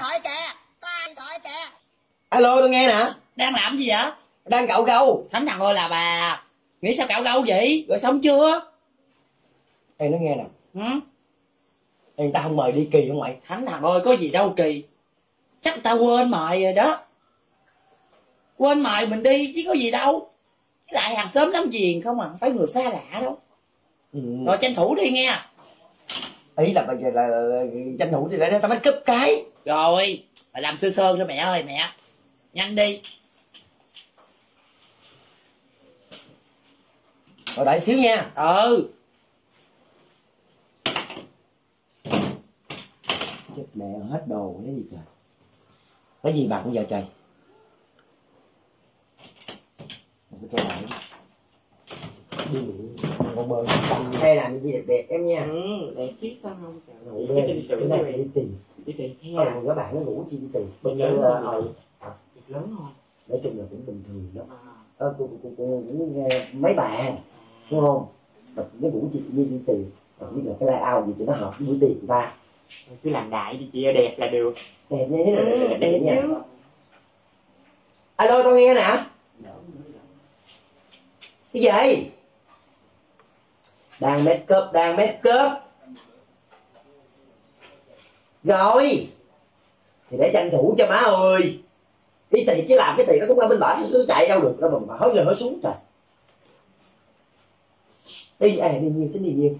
thoại kìa có ai điện thoại kìa. Alo tôi nghe nè. Đang làm gì vậy? Đang cạo gâu. Thánh thằng ơi là bà. Nghĩ sao cạo gâu vậy? Rồi xong chưa? Em nói nghe nè. Ừ? em ta không mời đi kỳ không mày? Thánh thằng ơi có gì đâu kỳ. Chắc người ta quên mời rồi đó. Quên mời mình đi chứ có gì đâu. Với lại hàng xóm láng giềng không à không phải người xa lạ đâu. Ừ. rồi tranh thủ đi nghe ý là bây giờ là, là, tranh thủ thì để tao mới cúp cái. Rồi phải làm sơ sơ thôi mẹ ơi mẹ. Nhanh đi. Rồi đợi xíu nha. Ừ. Chết mẹ hết đồ cái gì trời. Cái gì bà cũng giờ trời phải cho con bơ hay làm gì đẹp em nha. Ừ đẹp chứ sao không? Ngủ bên cái này đi tìm. Đi tìm Thôi mà các bạn nó ngủ chi đi tìm. Lớn ờ, không? ờ, việc lớn thôi nói chung là cũng bình thường đó. À. ờ, cũng, cũng, cũng, cũng, nghe mấy bạn đúng không? Tập nó ngủ chi đi đi tìm. Còn biết là cái ao gì cho nó hợp với người ta. Cứ làm đại đi chị đẹp là được. Đẹp như thế nào Ừ, đẹp, nha. alo tao nghe nè. Cái gì đang make cướp đang make cướp rồi. Thì để tranh thủ cho má ơi. Đi tiền chứ làm cái tiền nó cũng qua bên bển cứ chạy đâu được đâu mà, mà lên hơi xuống trời. Đi à đi nhiêu tính đi nhiêu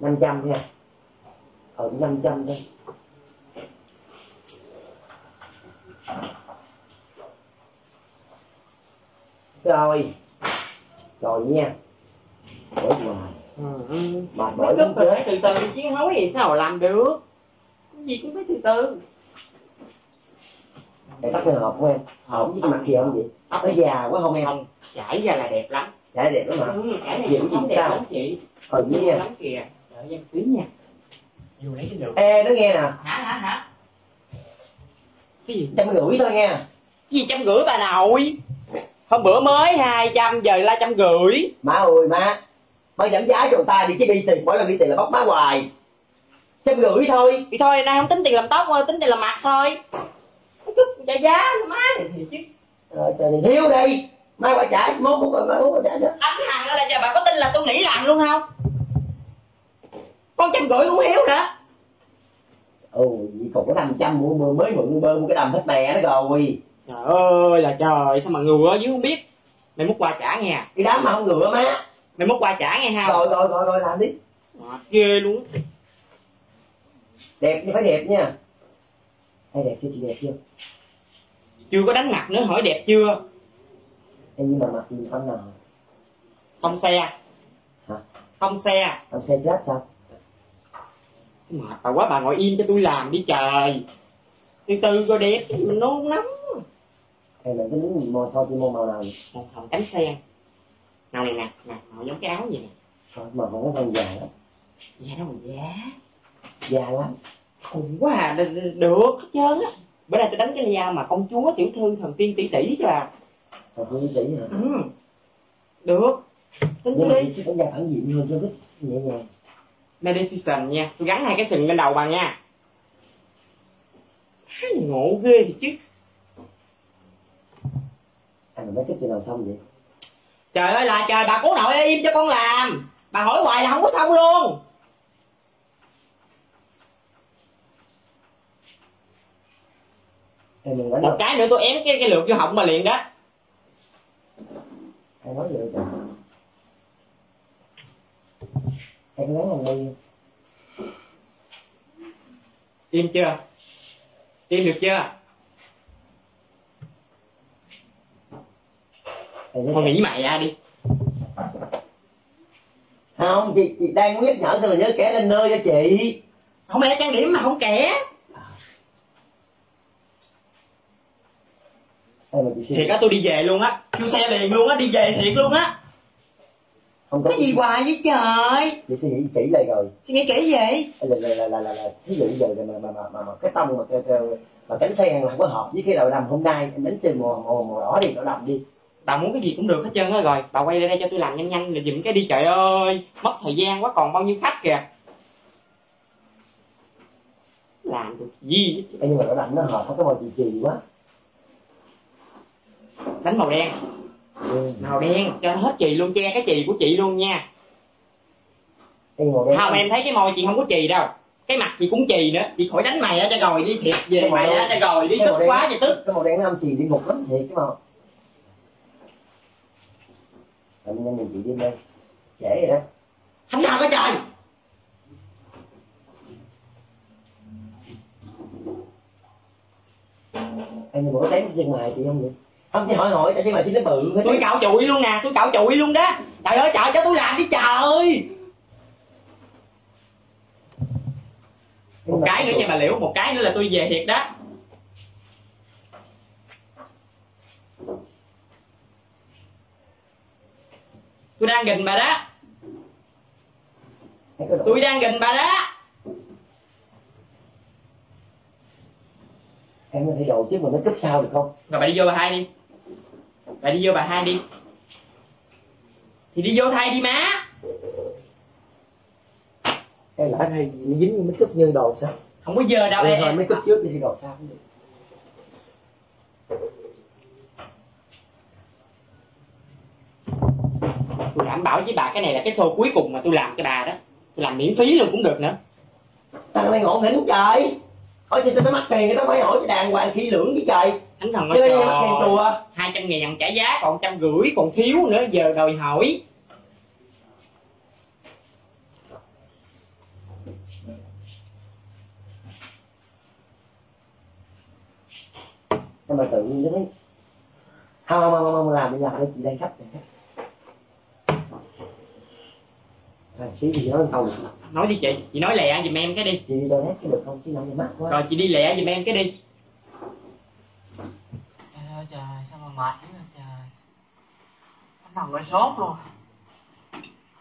năm trăm nha. Ở năm trăm thôi. Rồi rồi nha. Đổi hoài. Ừ. mỏi cúp muốn phải từ từ chứ hối gì sao mà làm được? Cái gì cũng phải từ từ. Để tắt cái hộp của em? Hộp với cái mặt gì không vậy? Nó già quá không em? Không chảy ra là đẹp lắm. Chả đẹp lắm hả? Ừ, cái này cũng không đẹp sao? lắm chị. Đẹp với nha. Lắm kìa. Đợi em xíu nha. Dù lấy cái được ê nó nghe nè. Hả hả hả? Cái gì? Trăm rưỡi thôi nha. Cái gì trăm rưỡi bà nội hôm bữa mới hai trăm giờ la trăm rưỡi. Má ơi má. Má giảm giá cho người ta đi chứ đi tiền mỗi lần đi tiền là bóc má hoài. Trăm rưỡi thôi. Thì thôi nay không tính tiền làm tóc thôi tính tiền làm mặt thôi. Chút trả giá má. Này thì chứ ờ trời này thiếu đi. Má qua trả mốt mốt rồi mốt qua trả cho. Anh hằng là giờ bà có tin là tôi nghỉ làm luôn không? Con trăm rưỡi cũng hiếu nữa. Ừ vậy còn có năm trăm mua mới mượn bơ mua cái đầm hết mè nó rồi trời ơi là trời sao mà ngừa dưới không biết. Mày múc qua trả nghe. Cái đám mà không ngựa má. Mày múc qua trả nghe ha rồi rồi rồi rồi làm đi. Mệt ghê luôn. Đẹp nhưng phải đẹp nha. Hay đẹp chưa chị đẹp chưa? Chưa có đánh mặt nữa hỏi đẹp chưa? Em nhưng mà mặc gì con nào. Không xe. Hả? không xe. Làm xe chết sao? Mệt bà quá bà ngồi im cho tôi làm đi trời. Từ từ rồi đẹp nôn lắm hay là cái miếng gì mò so thì mò màu nào màu hồng cánh sen màu này nè nè màu giống cái áo gì nè? Mà không có con già lắm da đâu mà giá? Già lắm. Khùng quá à được, hết trơn á. Bữa nay tôi đánh cái dao mà công chúa tiểu thư thần tiên tỷ tỷ cho bà. Còn tôi chỉ hả? Ừ. được. Tính nhưng đi chị cũng da phản diện hơn cho thích nhẹ nhàng. Meditation nha. Tôi gắn hai cái sừng lên đầu bà nha. Há, ngộ ghê thì chứ anh mấy cái chừng nào xong vậy? Trời ơi là trời bà cố nội im cho con làm. Bà hỏi hoài là không có xong luôn. Một đâu cái nữa tôi ém cái cái lượt vô họng mà liền đó. Ai nói vậy trời em gắn làm đi im chưa? Im được chưa con nghĩ mày ra đi. Không chị, chị đang muốn nhắc nhở tôi là nhớ kẻ lên nơi cho chị. Không lẽ trang điểm mà không kẻ? Mà xin. Thiệt á tôi đi về luôn á. Kêu xe liền luôn á đi về thiệt luôn á. Không có cái gì hoài vậy trời? Chị suy nghĩ kỹ lại rồi. Suy nghĩ kỹ vậy là là là là là, là ví dụ giờ mà mà mà mà, mà cái tông mà cái, mà cánh xe là không có hợp với cái đầu đầm hôm nay em đánh trên màu màu màu đỏ đi đỏ đầm đi bà muốn cái gì cũng được hết trơn á rồi. Bà quay lên đây cho tôi làm nhanh nhanh rồi dùm cái đi trời ơi. Mất thời gian quá còn bao nhiêu khách kìa. Làm được gì. Ê, nhưng mà nó đánh nó hợp có cái màu chì chì quá. Đánh màu đen. Ừ. màu đen cho nó hết chì luôn che cái chì của chị luôn nha. Ê, màu đen không em thấy cái môi chị không có chì đâu. Cái mặt chị cũng chì nữa. Chị khỏi đánh mày á cho rồi đi thiệt về mày á cho rồi đi tức quá vậy tức. Cái màu đen nó âm chì đi ngục lắm thiệt cái màu Làm nhân nhìn chị đi đây Dễ rồi đó. Thánh nào cái trời. Mà có tém chân mày chị không vậy không chị hỏi hỏi tại chân mày chị nó bự hết tôi cạo chùi luôn nè tôi cạo chùi luôn đó. Trời ơi trời cho tôi làm đi trời một cái nữa nha bà liễu một cái nữa là tôi về thiệt đó tôi đang gình bà đó. Tôi đang gình bà đó. Em có thể đồ chứ mà nó cúp sao được không? Rồi bà đi vô bà hai đi. Bà đi vô bà hai đi. Thì đi vô thay đi má. Em lỡ hay nó dính mấy cúp như đồ sao? Không có giờ đâu em rồi mấy cúp trước đi thì đồ sao cũng được bảo với bà cái này là cái show cuối cùng mà tôi làm cho bà đó. Tôi làm miễn phí luôn cũng được nữa. Thằng này ngộ nghĩnh trời hỏi chị tôi nó mắc tiền cái đó phải hỏi cho đàng hoàng kỹ lưỡng với trời. Thánh thần chứ ơi nó mắc tiền trời chùa. hai trăm ngàn trả giá còn trăm rưỡi còn thiếu nữa giờ đòi hỏi. Nhưng mà tự nhiên nó thấy không không không không làm đi làm đi chị đây khách đây khách à, gì nói câu nói đi chị chị nói lẹ giùm em cái đi. Chị đi toilet cái được không? Chứ nói mắc quá. Rồi chị đi lẹ giùm em cái đi. Trời ơi trời, sao mà mệt dữ vậy trời. Anh nằm hơi sốt luôn.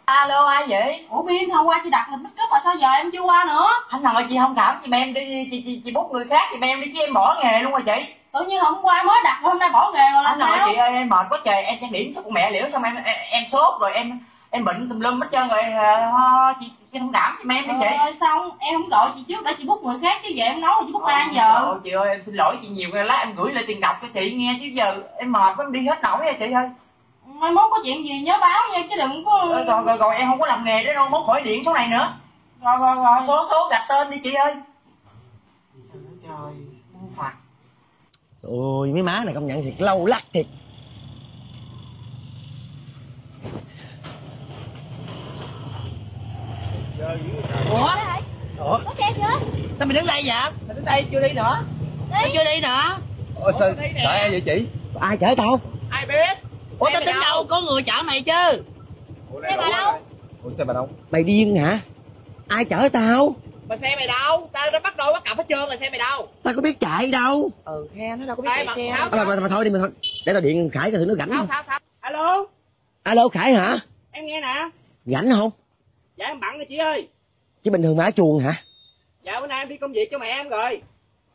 Alo ai vậy? Ủa Biên hôm qua chị đặt lịch make up mà sao giờ em chưa qua nữa? Anh nằm ơi chị thông cảm chị em đi chị, chị, chị bút người khác chị em đi chứ em bỏ nghề luôn rồi chị. Tự nhiên hôm qua mới đặt hôm nay bỏ nghề rồi là Anh nằm chị ơi em mệt quá trời em trang điểm cho con mẹ liễu xong em em, em sốt rồi em em bệnh tùm lum hết trơn rồi ờ, chị, chị thông cảm chị em đi chị Rồi xong em không gọi chị trước để chị bút người khác chứ vậy em nói là chị bút ba giờ? Ôi, chị ơi em xin lỗi chị nhiều lát em gửi lại tiền cọc cho chị nghe chứ giờ em mệt quá em đi hết nổi rồi chị ơi. Mai mốt có chuyện gì nhớ báo nha chứ đừng có rồi, rồi, rồi, rồi em không có làm nghề đó đâu mốt khỏi điện số này nữa. Rồi rồi rồi. Số số gạch tên đi chị ơi. Trời ơi phạt. Ôi mấy má này công nhận thiệt lâu lắc thiệt ủa? Ủa? có xe chưa? Sao mày đứng đây vậy? Mày đến đây chưa đi nữa. Tao chưa đi nữa? Ôi sao? Chở ai vậy chị? ai chở tao? Ai biết? Ủa tao mày tính đâu? đâu? Có người chở mày chứ. Xe bà đâu? Ủa xe bà đâu? mày điên hả? Ai chở tao? Mà xe mày đâu? Tao đã bắt đôi bắt cặp hết trơn rồi xe mày đâu? Tao có biết chạy đâu. Ừ he nó đâu có biết Ê, chạy xe mà- à, mà, mà, mà thôi đi mà thôi. Để tao điện khải coi thử nó rảnh sao không. sao sao? Alo? Alo khải hả? Em nghe nè. Rảnh không dạ em bận rồi chị ơi. Chứ bình thường mà chuồng hả? Dạ bữa nay em đi công việc cho mẹ em rồi.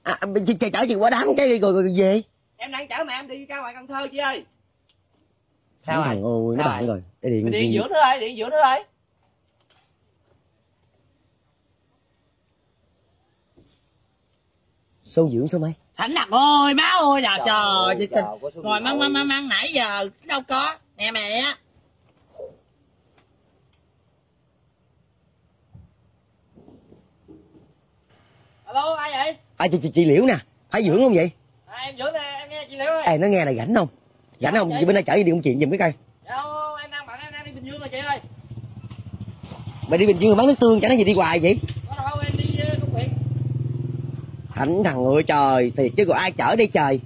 À, ch- ch- chở chị qua đám cái rồi, rồi về. Em đang chở mẹ em đi ra ngoài cần thơ chị ơi. Thằng thằng ơi nó Sao bận rồi. Để điện, điện điện giữa nữa ơi điện giữa nữa ơi. Số dưỡng số mấy thánh đặt ơi má ơi là trời trời trời, có số ngồi thoại. mang mang mang nãy giờ đâu có. Nè mẹ alo ai vậy? À chị, chị, chị liễu nè. Phải dưỡng không vậy? À, em giữa nè em nghe chị liễu ơi. Ê nó nghe là rảnh không? Rảnh không? chị bên đây chở đi điện chuyện giùm cái coi. Dạ không, em đang bận em đang đi bình dương rồi chị ơi. Mày đi bình dương bán nước tương chả nói gì đi hoài vậy? Đâu em đi ờ, công việc. Thằng thằng ơi trời thiệt chứ còn ai chở đây trời?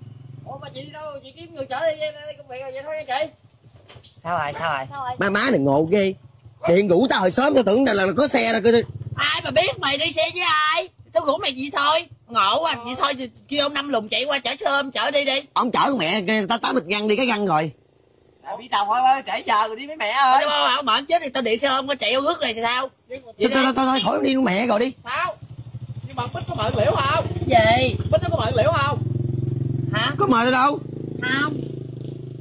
Ủa mà chị đi đâu? Chị kiếm người chở đi em đang đi công việc rồi vậy thôi nha chị. Sao rồi sao rồi? Má má này ngộ ghê. Điện rủ tao hồi sớm tao tưởng là, là, là có xe rồi cơ ai mà biết mày đi xe với ai tao rủ mày vậy thôi. Ngộ à vậy thôi thì kêu ông năm lùng chạy qua chở sơm chở đi đi. Ông chở con mẹ tao tám bịch găng đi cái găng rồi. À, biết đâu thôi ơi trễ giờ rồi đi với mẹ ơi. Tao bảo mệt chết thì tao điện xe ôm có chạy rước này thì sao? Tao tao tao tao khỏi đi mẹ rồi đi. Sao? Nhưng mà bích có mượn liễu không? Gì? Bích nó có mượn liễu không? Hả? Có mời tao đâu. Không.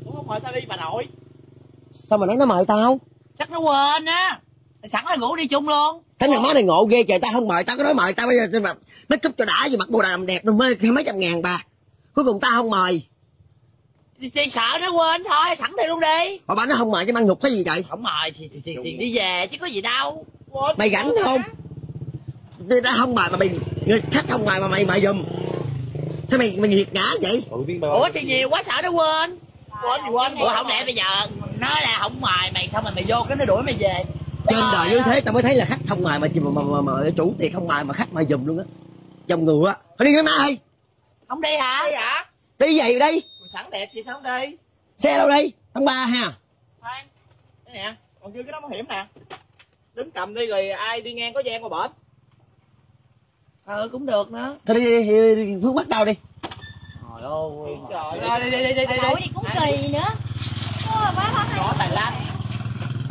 Cũng không mời tao đi bà nội. Sao mà nói nó mời tao? Chắc nó quên á. Sẵn là ngủ đi chung luôn thánh thằng má này ngộ ghê trời tao không mời tao có nói mời tao bây giờ tao mặc make up cho đã gì mặc bộ đàm đẹp rồi mấy mấy trăm ngàn bà. Cuối cùng tao không mời. Thì, thì sợ nó quên thôi sẵn đây luôn đi. Mà bà nó không mời cho mang nhục cái gì vậy? Không mời thì, thì, thì, thì đi về chứ có gì đâu. Mày rảnh không? Người ta không mời mà mày người khách không mời mà mày mời giùm sao mày mày nghiệt ngã vậy? Ủa thì nhiều quá sợ nó quên. Quên gì quên. Ủa không lẽ bây giờ nói là không mời mày xong rồi mày vô cái nó đuổi mày về trên đời như thế tao mới thấy là khách không mời mà mà, mà, mà, mà chủ tiệc không mời mà khách mời giùm luôn á dòng ngựa thôi đi với má ơi không đi hả Đi hả? đi về đi Sẵn đẹp gì sao không đi? xe đâu đi tháng ba ha Khoan. Đây nè, còn chưa cái đó bảo hiểm nè. Đứng cầm đi rồi ai đi ngang có gian qua bển. ờ cũng được nữa thôi đi, đi, đi, đi phương bắt đầu đi trời ơi Trời ơi, đi đi đi đi đi. Đuổi đi cũng kỳ nữa Ôi, quá khó khăn Có tài lanh. Không mời mày giùm.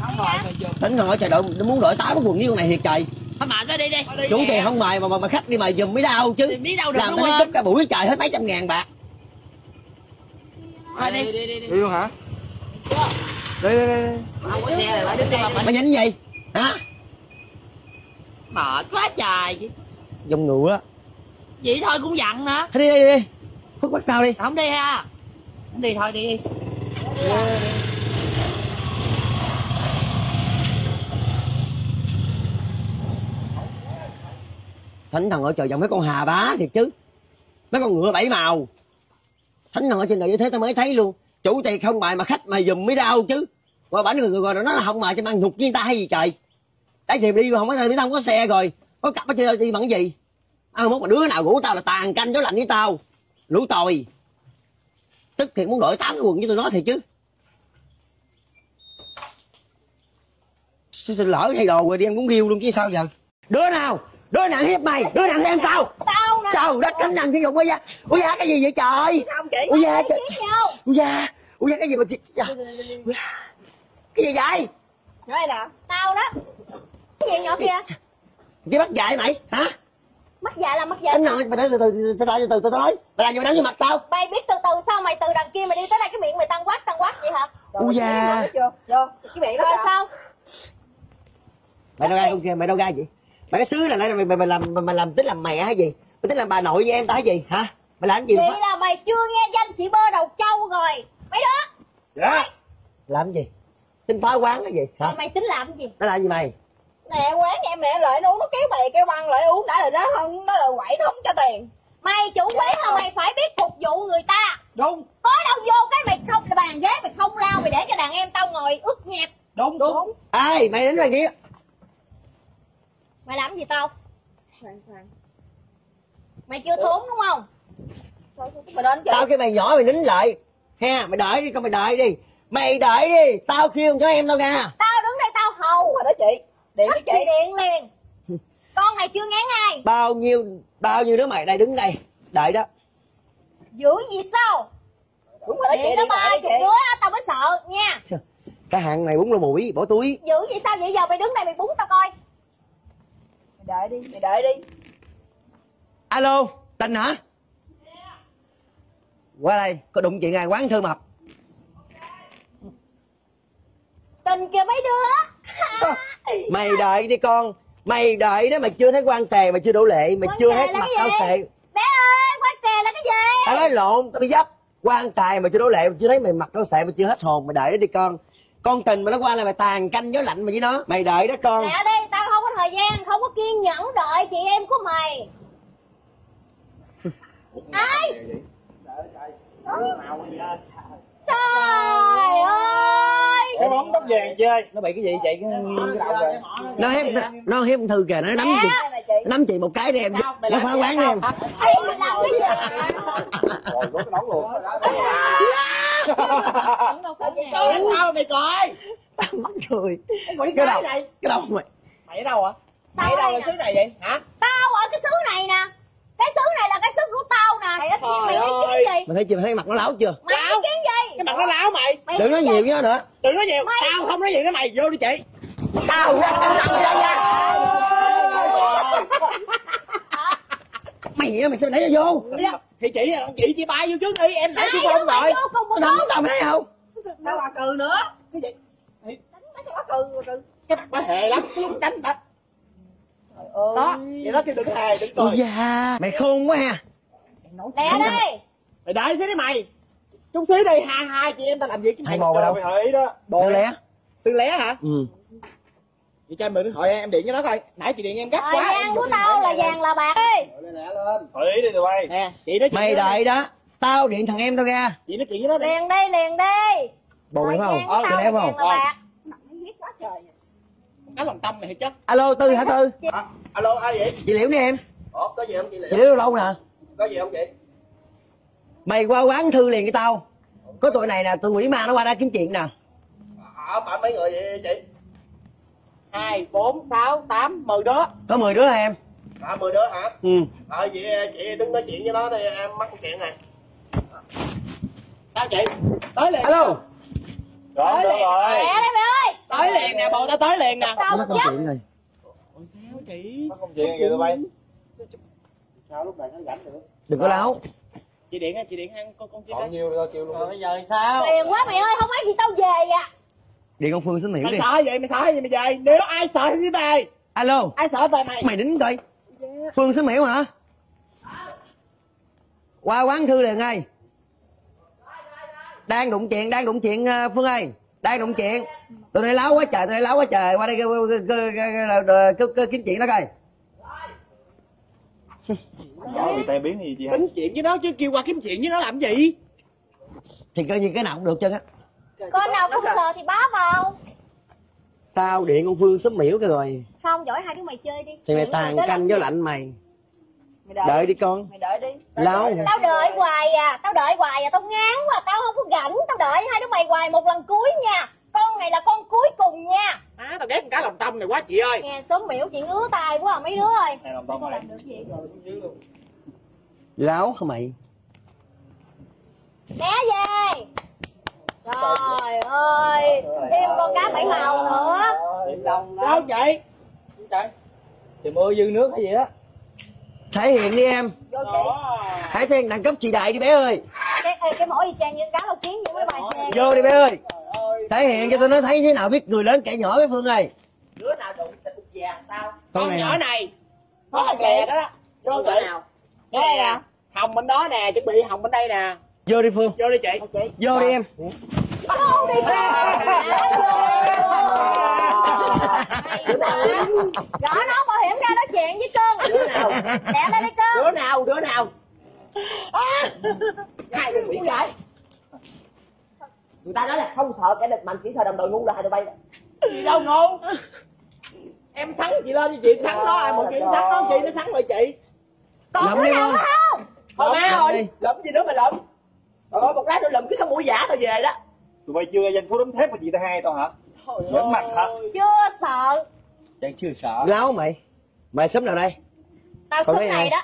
Tính hỏi trời đội nó muốn đổi táo cái quần với con này thiệt trời. Thôi mời nó đi đi. Đi chủ tiền không mời mà, mà mà khách đi mời giùm mới đau chứ. Đi đâu được làm tao chút cả buổi trời hết mấy trăm ngàn bạc. Thôi đi. Đi đi đi. Đi. Luôn hả? Đi đi đi. đi. không có xe rồi phải đứng đây mà mày nhìn gì? Hả? Mệt quá trời. Dòng ngựa vậy thôi cũng giận nữa thôi đi đi đi. Phước bắt tao đi. Không đi ha. Không đi thôi đi thánh thần ở trời dòng mấy con hà bá thiệt chứ. Mấy con ngựa bảy màu. Thánh thần ở trên đời như thế tao mới thấy luôn. Chủ tiệc không mời mà khách mày dùm mới đau chứ. Qua bảnh người rồi nó là không mời cho mang nhục với người ta hay gì trời. Đã thì đi không có biết không có xe rồi. Có cặp ở trên đâu đi bằng gì? À, mốt mà đứa nào ngủ tao là tàn canh gió lạnh với tao. Lũ tồi. Tức thiệt muốn đổi tám cái quần với tụi nó thiệt chứ. Xin lỡ thay đồ rồi đi em cũng kêu luôn chứ sao giờ? Đứa nào? Đứa nào hiếp mày? Đứa nào em tao? Tao nè trời đất cánh nhằn thiên dục ui da ui da cái gì vậy trời? Không ui da ui da ui da cái gì mà chị dạ. Cái gì vậy? Nói nè Tao đó. Cái gì nhỏ kia? Cái bắt dạy mày hả? Mất dạy là mất dạy anh nói mày nói từ từ từ từ từ từ nói. Mày làm gì đánh vô mặt tao? Mày biết từ từ sao mày từ đằng kia mày đi tới đây cái miệng mày tăng quát tăng quát vậy hả? Ui da. Cái miệng đó sao? mày đâu ra ok mày đâu ra vậy mày cái xứ là mày mày, mày làm mày, mày làm tính làm mẹ hay gì? Mày tính làm bà nội với em tao hay gì? Hả? Mày làm cái gì Vậy mà là mày chưa nghe danh chị bơ đầu trâu rồi. Mấy đứa? Dạ. Làm cái gì? Tính phá quán cái gì? Hả? Mày tính làm cái gì? Nó làm gì mày? Nè quán em mẹ lại uống nó kéo mày kêu băng lại uống đã rồi đó không nó là quậy nó không cho tiền. Mày chủ quán là mày phải biết phục vụ người ta. Đúng, Có đâu vô cái mày không bàn ghế mày không lao mày để cho đàn em tao ngồi ướt nhẹp. Đúng, đúng. ai? Mày đến mày kia Mày làm cái gì tao? Mày chưa thốn đúng không? Mày đến tao kêu mày nhỏ mày nín lại. Ha mày đợi đi con mày đợi đi. Mày đợi đi. Tao kêu cho em tao nha Tao đứng đây tao hầu. Mà đó chị điện với chị. điện liền. Con này chưa ngán ai bao nhiêu bao nhiêu đứa mày đây đứng đây đợi đó. Dữ gì sao? Đúng rồi đó chị điện ba chục cho đứa tao mới sợ nha. Cái hàng này bún lô mũi bỏ túi. Dữ gì sao? Vậy giờ mày đứng đây mày búng tao coi mày đợi đi mày đợi đi. Alo tình hả? Qua đây có đụng chuyện ai quán thơ mập? Tình kìa mấy đứa. Mày đợi đi con mày đợi đó mày chưa thấy quan tề mày chưa đổ lệ mày Quan chưa tề là mặt tao xệ. Bé ơi quán tè là cái gì? Tao nói lộn tao bị dấp. Quan tài mày chưa đổ lệ mày chưa thấy mày mặt tao xệ mày chưa hết hồn mày đợi đó đi con. Con tình mà nó qua là mày tàn canh gió lạnh mày với nó. Mày đợi đó con. Lẹ đi tao thời gian Không có kiên nhẫn đợi chị em của mày. Ai? Trời ơi Cái bóng tóc vàng chơi. nó bị cái gì vậy? Nó hiếp nó hiếp thư kìa nó nắm chị. nắm chị một cái đi em. Nó phá quán đi em. làm cái gì Sao mày coi? mắc cười. Cái cái đầu cái đầu mày Mày ở đâu hả? Tao Mày ở đâu đây ở xứ này vậy? Hả? Tao ở cái xứ này nè Cái xứ này là cái xứ của tao nè Mày ít mày Trời ý kiến gì mày thấy chưa mày thấy mặt nó láo chưa Mày ý kiến gì Cái mặt nó láo mày. Mày đừng nói kiến nhiều gì? với nó nữa Đừng nói nhiều. Tao không nói gì với mày. Vô đi chị. tao ra tao ra ra mày vậy đó, mày sao mày lấy nó vô Thì chị chị chị bay vô trước đi. Em nãy tôi không mày rồi. chỗ đóng tao mày thấy không đâu bà cừ nữa Cái gì? mấy cái bà cừ bà cừ Cái bà hề lắm. Cái lúc đánh bà. đó vậy đó kêu đừng hề đừng cười da mày khôn quá ha. Lẹ đi. mày đợi xíu đi mày. Chút xíu đi hai hai chị em ta làm việc chứ mày. Bồ vào đâu? mày hỏi ý đó. Bộ lẽ tư lé hả? Ừ. Chị cho em mượn thoại em điện cho nó coi. Nãy chị điện em gấp thời quá. gian của tao là vàng là bạc đi. Hỏi ý đi tụi bay. Nè chị nói chuyện mày đợi đó. Tao điện thằng em tao ra. Chị nói chuyện với nó đi. Liền đi liền đi. Bộ mày không? ờ tao lẽ vàng không cái lòng tâm này thì chết alo tư hả tư À, alo ai vậy? chị liễu nè em Ủa, có gì không chị chị Liễu? liễu lâu nè Có gì không chị? mày qua quán thư liền với tao có tụi này nè tụi quỷ ma nó qua đây kiếm chuyện nè À, bạn mấy người vậy chị? hai bốn sáu tám mười đứa có 10 đứa hả em À, 10 đứa hả? ừ Ờ, vậy chị đứng nói chuyện với nó đi, em mắc chuyện này. sao chị tới liền alo tới liền lẹ đi mày ơi. Tới liền nè bộ tao tới liền nè. Tao có giấc chuyện rồi sao chị? Không chuyện gì tụi bay? Sao lúc này nó rảnh được? đừng có láo. Chị điện á chị điện ăn con con kia Còn nhiêu nữa kêu luôn. bây giờ sao? Phiền quá mày ơi không ấy thì tao về à điện con phương xuống miễu mày đi. sợ vậy mày sợ gì mày về? Nếu ai sợ thì đi về. Alo. Ai sợ về mày? Mày đính coi. Phương xuống miễu hả? Qua quán thư liền ngay đang đụng chuyện đang đụng chuyện ờ, phương ơi đang đụng chuyện tụi này láo quá trời tụi này láo quá trời qua đây kêu kiếm chuyện đó coi bị tai biến gì chị tính chuyện với nó chứ kêu qua kiếm chuyện với nó làm gì thì coi như cái nào cũng được chân á con nào không sờ thì bá vào tao điện con phương sớm miễu cái rồi xong giỏi hai đứa mày chơi đi thì mày tàn canh với lạnh mày đợi đi con mày đợi đi láo tao đợi hoài à tao đợi hoài à tao ngán quá tao không có rảnh tao đợi hai đứa mày hoài một lần cuối nha con này là con cuối cùng nha à tao ghét con cá lòng tâm này quá chị ơi nghe sớm miễu chị ngứa tay quá à mấy đứa ơi Này làm láo hả mày né về trời ơi thêm con cá bảy màu nữa sao chị Thì mưa dư nước hay gì đó thể hiện đi em. Hãy thể hiện đẳng cấp chị đại đi bé ơi. Cái cái mỏ y chang như cá lâu kiến như mấy bài xe vô đi bé ơi. Thể hiện cho tôi nó thấy thế nào biết người lớn kẻ nhỏ cái phương ơi. Đứa nào đụng tao cục vàng tao. Con con nhỏ này. Có hồng lè đó đó. Vô chị nào? Đây nè. Hồng bên đó nè chuẩn bị hồng bên đây nè. Vô đi phương. Vô đi chị. Vô đi em. Không đi gõ nó bảo hiểm ra nói chuyện với cưng đứa nào? Lẹ lên đi cưng đứa nào đứa nào? Hai đứa bị cái. Người ta nói là không sợ kẻ địch mạnh chỉ sợ đồng đội ngu là hai tụi bay. Gì đâu ngu? Em sắn chị lên cho chị sắn nó ai một chuyện sắn nó chị nó sắn lại chị. Còn Lụm đứa nào không? Thôi má ơi lụm gì nữa mày lụm. Trời ơi một lát nữa lụm cái sống mũi giả tao về đó. Tụi bay chưa danh phú đấm thép của chị ta hai tao hả? Giỡn mặt hả? chưa sợ. Chắc chưa sợ. Láo mày. Mày sớm nào đây? Tao cái này ai? đó.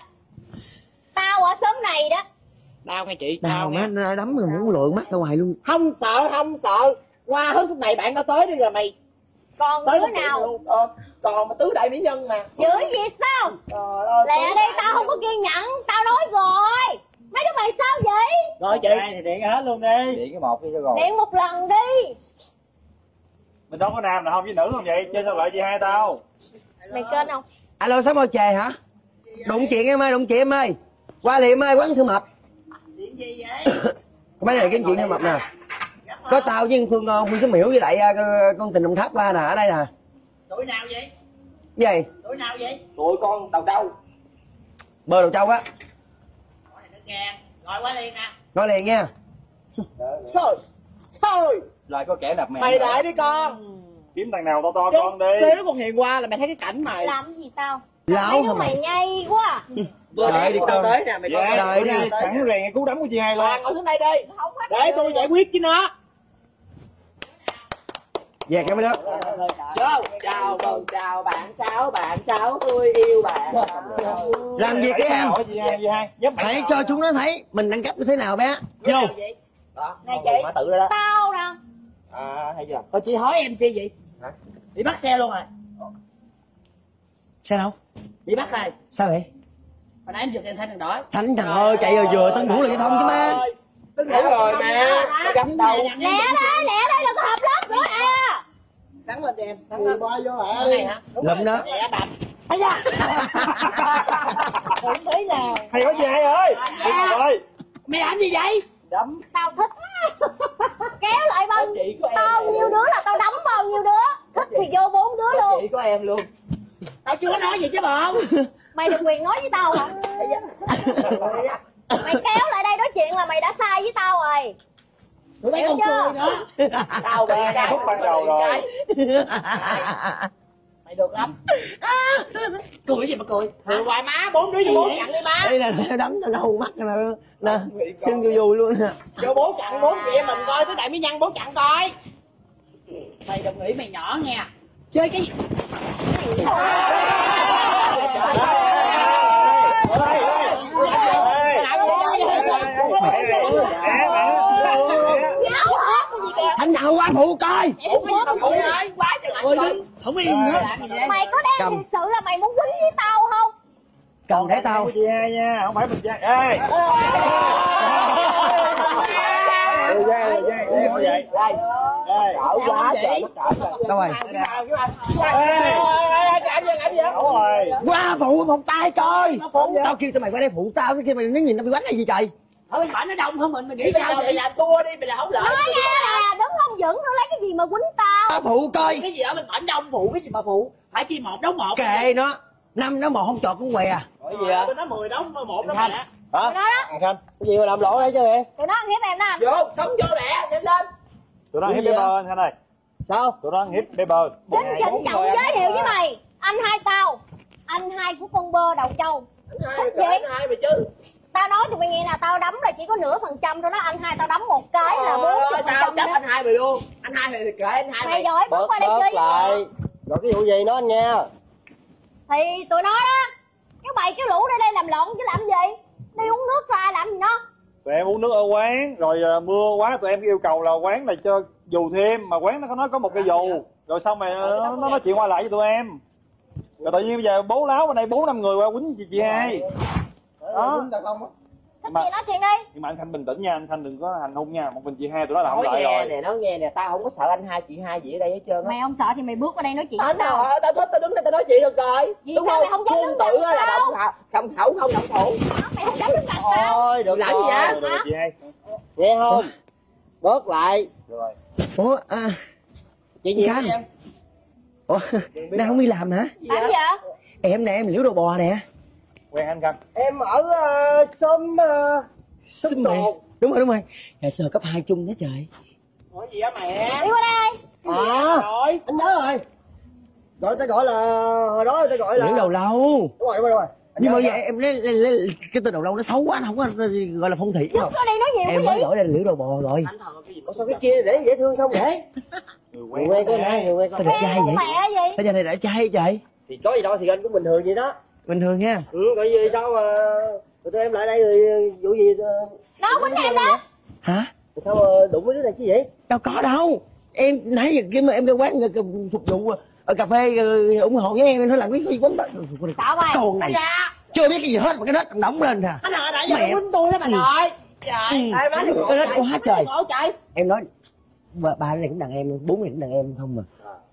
Tao ở xóm này đó. Đau nghe chị? Nghe. má nó đấm rồi muốn lội mắt ra ngoài luôn. Không sợ không sợ. Qua hướng khúc này bạn tao tới đi rồi mày. Còn tới đứa nào? luôn. Ờ, còn mà tứ đại mỹ nhân mà. Chữ gì sao? Trời ơi lẹ đi đại tao không có kiên nhẫn. Tao nói rồi. Mấy đứa mày sao vậy? Rồi chị. Thì điện hết luôn đi. Điện cái một đi cho rồi. điện một lần đi Mình đâu có nam nào không với nữ không vậy? Chơi sao lại chị hai tao? mày kênh không? Alo sáu bao chè hả? Đụng chuyện em ơi đụng chuyện em ơi. Qua liền em ơi quán thư mập. Mấy này kiếm chuyện thư mập nè. Có tao với phương ngon phương sớm miễu với lại à, con- tình đồng tháp qua nè ở đây nè. Tuổi nào vậy? Gì? Tuổi nào vậy? Tụi con đầu đâu bơ đầu trâu á. Gọi qua liền nè. Nói liền nha. Trời trời Lại có kẻ đập mẹ. mày đợi đi con. Kiếm thằng nào to to Chứ con đi. xíu con hiền qua là mày thấy cái cảnh mày. Làm cái gì tao? Láo hả mày mày? nhây quá. Bữa Đợi đi tao con. tới nè mày Dạ, đợi đi. sẵn rèn cái cú đấm của chị hai à, luôn. ngồi xuống đây đi. Để tôi giải quyết với nó. Về cái mấy đó. Chào chào mừng chào bạn sáu bạn sáu tôi yêu bạn. Làm việc đi em? Hãy cho chúng nó thấy mình đẳng cấp như thế nào bé. Vô. Đó Này chị. tao đâu à hay chưa? Ờ chị hỏi em chi vậy? Bị bắt xe luôn rồi. Sao đâu? Bị bắt rồi. Sao vậy? Hồi nãy em vượt đèn xanh đèn đỏ thánh thần ơi chạy rồi vừa tân thủ là giao thông chứ má. Tính ngủ rồi mà Nó gắm đầu. Lẹ đây lẹ đây đừng có hợp lớp nữa à Sắn lên cho em. Sắn lên. Qua vô hả? Đi lụm đó. Lẹ đập Ây da. Không thấy nào. Hay quá chị hai ơi. Rồi Mày làm gì vậy? Đấm Tao thích Kéo lại bao chị của em Bao nhiêu đứa là tao đấm bao nhiêu đứa. Thích thì vô bốn đứa luôn. chị của em luôn. Tao chưa có nói gì chứ bộ. Mày được quyền nói với tao hả? Mày kéo lại đây nói chuyện là mày đã sai với tao rồi. Tụi Hiểu còn chưa? cười nữa. Tao bị phút ban đầu rồi Mày được lắm. Cười gì mà cười? Cười hoài má Bốn đứa gì bố chặn đi má. Đây là nó đấm cho đầu mắt nè nè sưng vô vui luôn nè. Cho bố chặn bốn chị em mình coi Tới đại mỹ nhân bố chặn coi. Mày đừng nghĩ mày nhỏ nha. Chơi cái gì anh nào qua phụ coi Ôi đứng Không yên nữa. Mày có đang thực sự là mày muốn quýnh với tao không? Cần để tao. Hai nha không phải mình chơi ê! Ra. Ê, cỡ quá trời đâu rồi? Ê, Đúng rồi. qua phụ một tay coi. Tao kêu cho mày qua đây phụ tao cái kia mày đứng nhìn tao bị quánh hay gì trời Thôi phải nó đông hơn mình Mày nghĩ sao vậy? làm tua đi Mày là không lợi Nói nghe nè đứng không? Vững nữa lấy cái gì mà quýnh tao? Tao phụ coi. Cái gì ở mình bảnh đông phụ Cái gì mà phụ? Phải chi một đấu một. Kệ nó. Năm nó một không chọt cũng què à? Hỏi gì ạ? Tôi nói mười đấu một đó Thanh. mẹ. Tụi Hả? nó đó. Khanh, Cái gì mà làm lộ đây chứ vậy? Tụi nó ăn hiếp em đó anh. Vô sống vô lẹ Nhanh lên. Tụi nó hiếp bé bơ anh Khanh ơi. Sao? Tụi nó hiếp bé bơ. Xin trịnh trọng giới thiệu với mày. Anh hai tao. Anh hai của con bơ đầu châu Thích gì? hai mày chứ Tao nói cho mày nghe là tao đấm là chỉ có nửa phần trăm thôi đó Anh hai tao đấm một cái là bốn phần Tao trăm chấp đó. anh hai mày luôn. Anh hai mày thì kệ anh hai Mày mày. giỏi bước Bớt qua đây chơi lại. Rồi cái vụ gì nói anh nghe. Thì tụi nó đó Cái bầy cái lũ đây đây làm lộn chứ làm gì? Đi uống nước cho ai làm gì nó? Tụi em uống nước ở quán, rồi à, mưa quá tụi em yêu cầu là quán này cho dù thêm, mà quán nó có nói có một cái dù. Rồi xong rồi ờ, nó, nó nói chuyện qua lại với tụi em. Rồi tự nhiên bây giờ bố láo bên đây bốn năm người qua quýnh chị chị hai. Đó. Thích Mà- gì nói chuyện đi Nhưng mà anh Khanh bình tĩnh nha, anh Khanh đừng có hành hung nha. Một mình chị hai tụi nó là không lại nghe rồi. nè, nói nghe nè Tao không có sợ anh hai chị hai gì ở đây hết trơn á Mày không sợ thì mày bước qua đây nói chuyện Anh tao nào tao thích tao đứng đây tao nói chuyện được rồi Vì Đúng sao không? mày không dám Quân đứng á là động khẩu, cầm khẩu không động thủ Mày không dám đứng gần tao Thôi được Làm gì vậy? Chị hai. Nghe không? Bớt lại Rồi. ủa à, Chị gì em? ủa nay không đi làm hả Làm gì vậy em nè em liễu đồ bò nè Quen anh Khanh. Em ở uh, xóm uh, Xin mẹ. đúng rồi đúng rồi. Ngày xưa cấp hai chung đó trời. Nói gì á mẹ? Đi qua đây. À. Rồi. Anh nhớ rồi. Gọi ta gọi là Hồi đó ta gọi là liễu đầu lâu. Đúng rồi đúng rồi, đúng rồi. Anh nhưng mà giờ em lấy, lấy, lấy, cái tên đầu lâu nó xấu quá nó không có gọi là phong thủy đây nói nhiều em cái mới gọi là liễu đầu bò rồi. Anh thờ cái gì Ủa sao cái kia để dễ thương xong để Người Người quen có nè người quen có sao đẹp trai vậy? mẹ gì bây giờ này đã trai trời? Thì có gì đâu thì anh cũng bình thường vậy đó bình thường nha. Ừ gọi gì sao mà Rồi tụi em lại đây rồi vụ gì ờ, Nó quýnh em đó. hả? Sao mà đụng với đứa này chứ vậy? Đâu có đâu. Em nãy giờ cái mà em ra quán phục vụ ở cà phê ủng hộ với em nó làm cái gì quán đó. Sao mày con này chưa biết cái gì hết mà cái đó còn đóng lên à Anh hồi nãy giờ quýnh tôi đó mà nội. Trời Ừ. Ai má đó quá trời. em nói ba, ba này cũng đàn em bốn này cũng đàn em không mà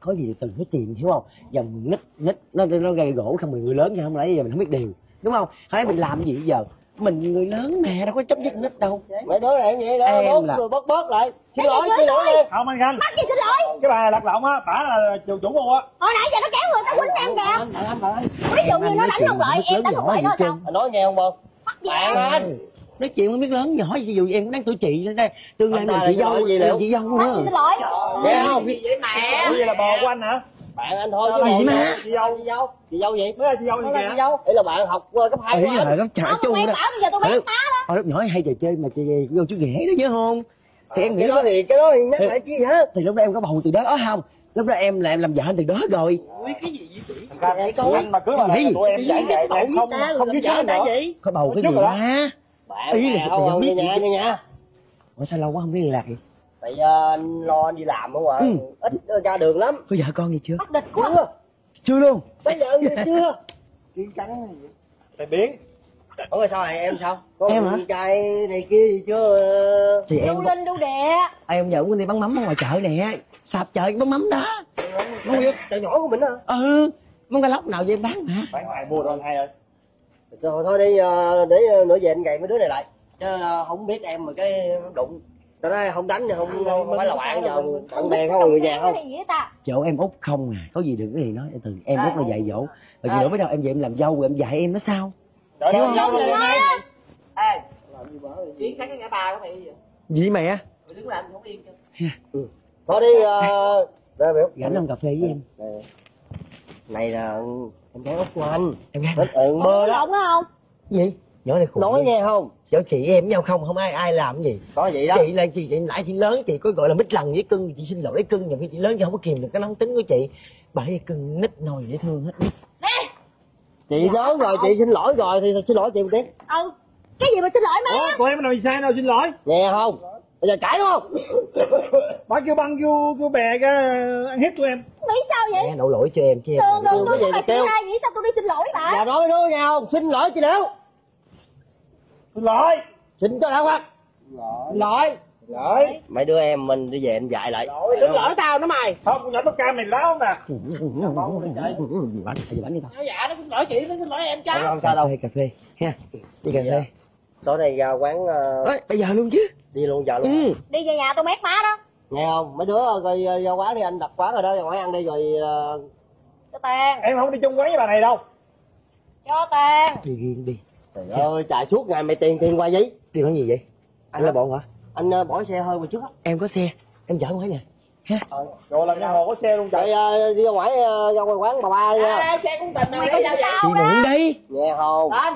có gì từ nói chuyện hiểu không? Dòng nít nít nó nó gây gỗ không mình người lớn chứ không lẽ giờ mình không biết điều đúng không? Hỏi mình làm gì giờ? Mình người lớn mà đâu có chấp nhất nít đâu. Mấy đứa này vậy đó Em bớt, là- rồi bớt bớt lại. Xin Cái lỗi xin lỗi em. Không anh Khanh. Bắt gì xin lỗi? Cái bà này lạc lộng á, bả là chủ chủ mua á. Hồi nãy giờ nó kéo người ta quýnh em kìa. Ví dụ như nó đánh không lại em đánh không lại nó sao? Anh nói nghe không bông? Bắt gì bạn anh nói chuyện không biết lớn nhỏ gì dù em cũng đang tuổi chị lên đây. Tương lai mình chị dâu gì liệu? chị dâu nữa. Gì xin lỗi Nghe không? Gì vậy mẹ vậy là bò của anh hả? Bạn anh thôi chứ gì gì mà? mà Chị dâu. Chị dâu. Chị dâu gì? Mới là chị dâu gì kìa. chị dâu? Đây là bạn học cấp 2 ấy của anh. là cấp trả Không chung đó. bảo bây giờ tôi biết má đó. ở lúc nhỏ hay trò chơi mà chơi vô chú ghẻ đó nhớ không? Thì em nghĩ Cái đó thì cái đó thì nhắc lại chi hả? thì lúc đó em có bầu từ đó ở không? Lúc đó em là em làm vợ anh từ đó rồi. Khanh, anh mà cứ mà Gì? tụi em giải nghệ không không biết sao ta nữa. vậy có bầu cái gì quá Bạn Ý là sao mày không không biết nghe nhà ủa sao lâu quá không liên lạc vậy? Tại ờ, anh lo anh đi làm không ạ? Ừ. Ít ra đường lắm. Có vợ con gì chưa? Bắt địch quá. Chưa. Chưa luôn. Bây giờ gì chưa. Thầy biến. Ủa rồi sao rồi em sao? Có Em hả? con trai này kia gì chưa? Thì em Đu linh đu đè. Em giờ cũng đi bán mắm ở ngoài chợ nè. Sạp chợ bán mắm đó. Chợ nhỏ của mình hả? Ừ. Không có lóc nào về em bán mà bán ai mua rồi hai ơi thôi thôi đi ờ, để ờ, nửa về anh gầy mấy đứa này lại. Chứ ờ, không biết em mà cái đụng. Tao nói không đánh thì không không phải là bạn giờ bạn đèn không người nhà không chỗ em út không à có gì đừng có gì nói từ em À. út nó dạy dỗ. Rồi gì nữa biết đâu em về em làm dâu rồi em dạy em nó sao? Hiểu không? ê chuyển sang cái ngã ba có phải gì vậy? Gì mẹ? Mày đứng làm không yên cho thôi đi đây biểu rảnh ông cà phê với em này là em gái út của anh. Em gái nó ừ mơ đó. lộn đó không gì? Nhỏ này khùng nói nghe không? Chỗ chị em với nhau không? Không ai ai làm cái gì. Có vậy đó. Chị là chị chị nãy chị lớn chị có gọi là mít lần với cưng. Chị xin lỗi cưng nhiều khi chị lớn chị không có kìm được cái nóng tính của chị. Bởi cưng nít nồi dễ thương hết. Biết chị lớn rồi chị xin lỗi rồi thì xin lỗi chị một tiếng. Ừ. Cái gì mà xin lỗi má ủa tụi em làm gì sai đâu xin lỗi? Nghe không bây giờ cãi đúng không? Bà kêu băng vô kêu bè cái ăn hiếp tụi em. Nghĩ sao vậy? Mẹ đổ lỗi cho em chứ em gì là mà chị kêu? hai nghĩ sao tôi đi xin lỗi bà? Giờ nói với đứa nghe không? Xin lỗi chị liễu xin lỗi. Xin cho đã xin lỗi. Lỗi. Mấy đứa em mình đi về em dạy lại. Xin lỗi tao nó mày. Không nhỏ tóc cam này láo nè. Gì bánh gì bánh đi tao dạ nó xin lỗi chị nó xin lỗi em chứ. Không, sao đâu. Cà phê ha. Đi cà phê. Tối nay ra quán ờ, Ê, bây giờ luôn chứ đi luôn giờ luôn. Ừ. Đi về nhà tôi mét má đó. Nghe không? Mấy đứa ờ, coi ờ, ra quán đi anh đặt quán rồi đó quán ăn đi rồi ờ, cho tiền. Em không đi chung quán với bà này đâu. Cho tiền. Đi riêng đi. Trời ơi chạy suốt ngày mày tiền tiền qua giấy đi nói gì vậy? Anh là bọn hả? anh ờ, bỏ xe hơi qua trước á. Em có xe em chở ngoài nè. Rồi làm nhà hồ có xe luôn chạy chạy ờ, đi ra ngoài ờ, ra ngoài quán bà ba nha. à, xe cũng tình mày có sao vậy? chị mượn đi. Nghe không? Lên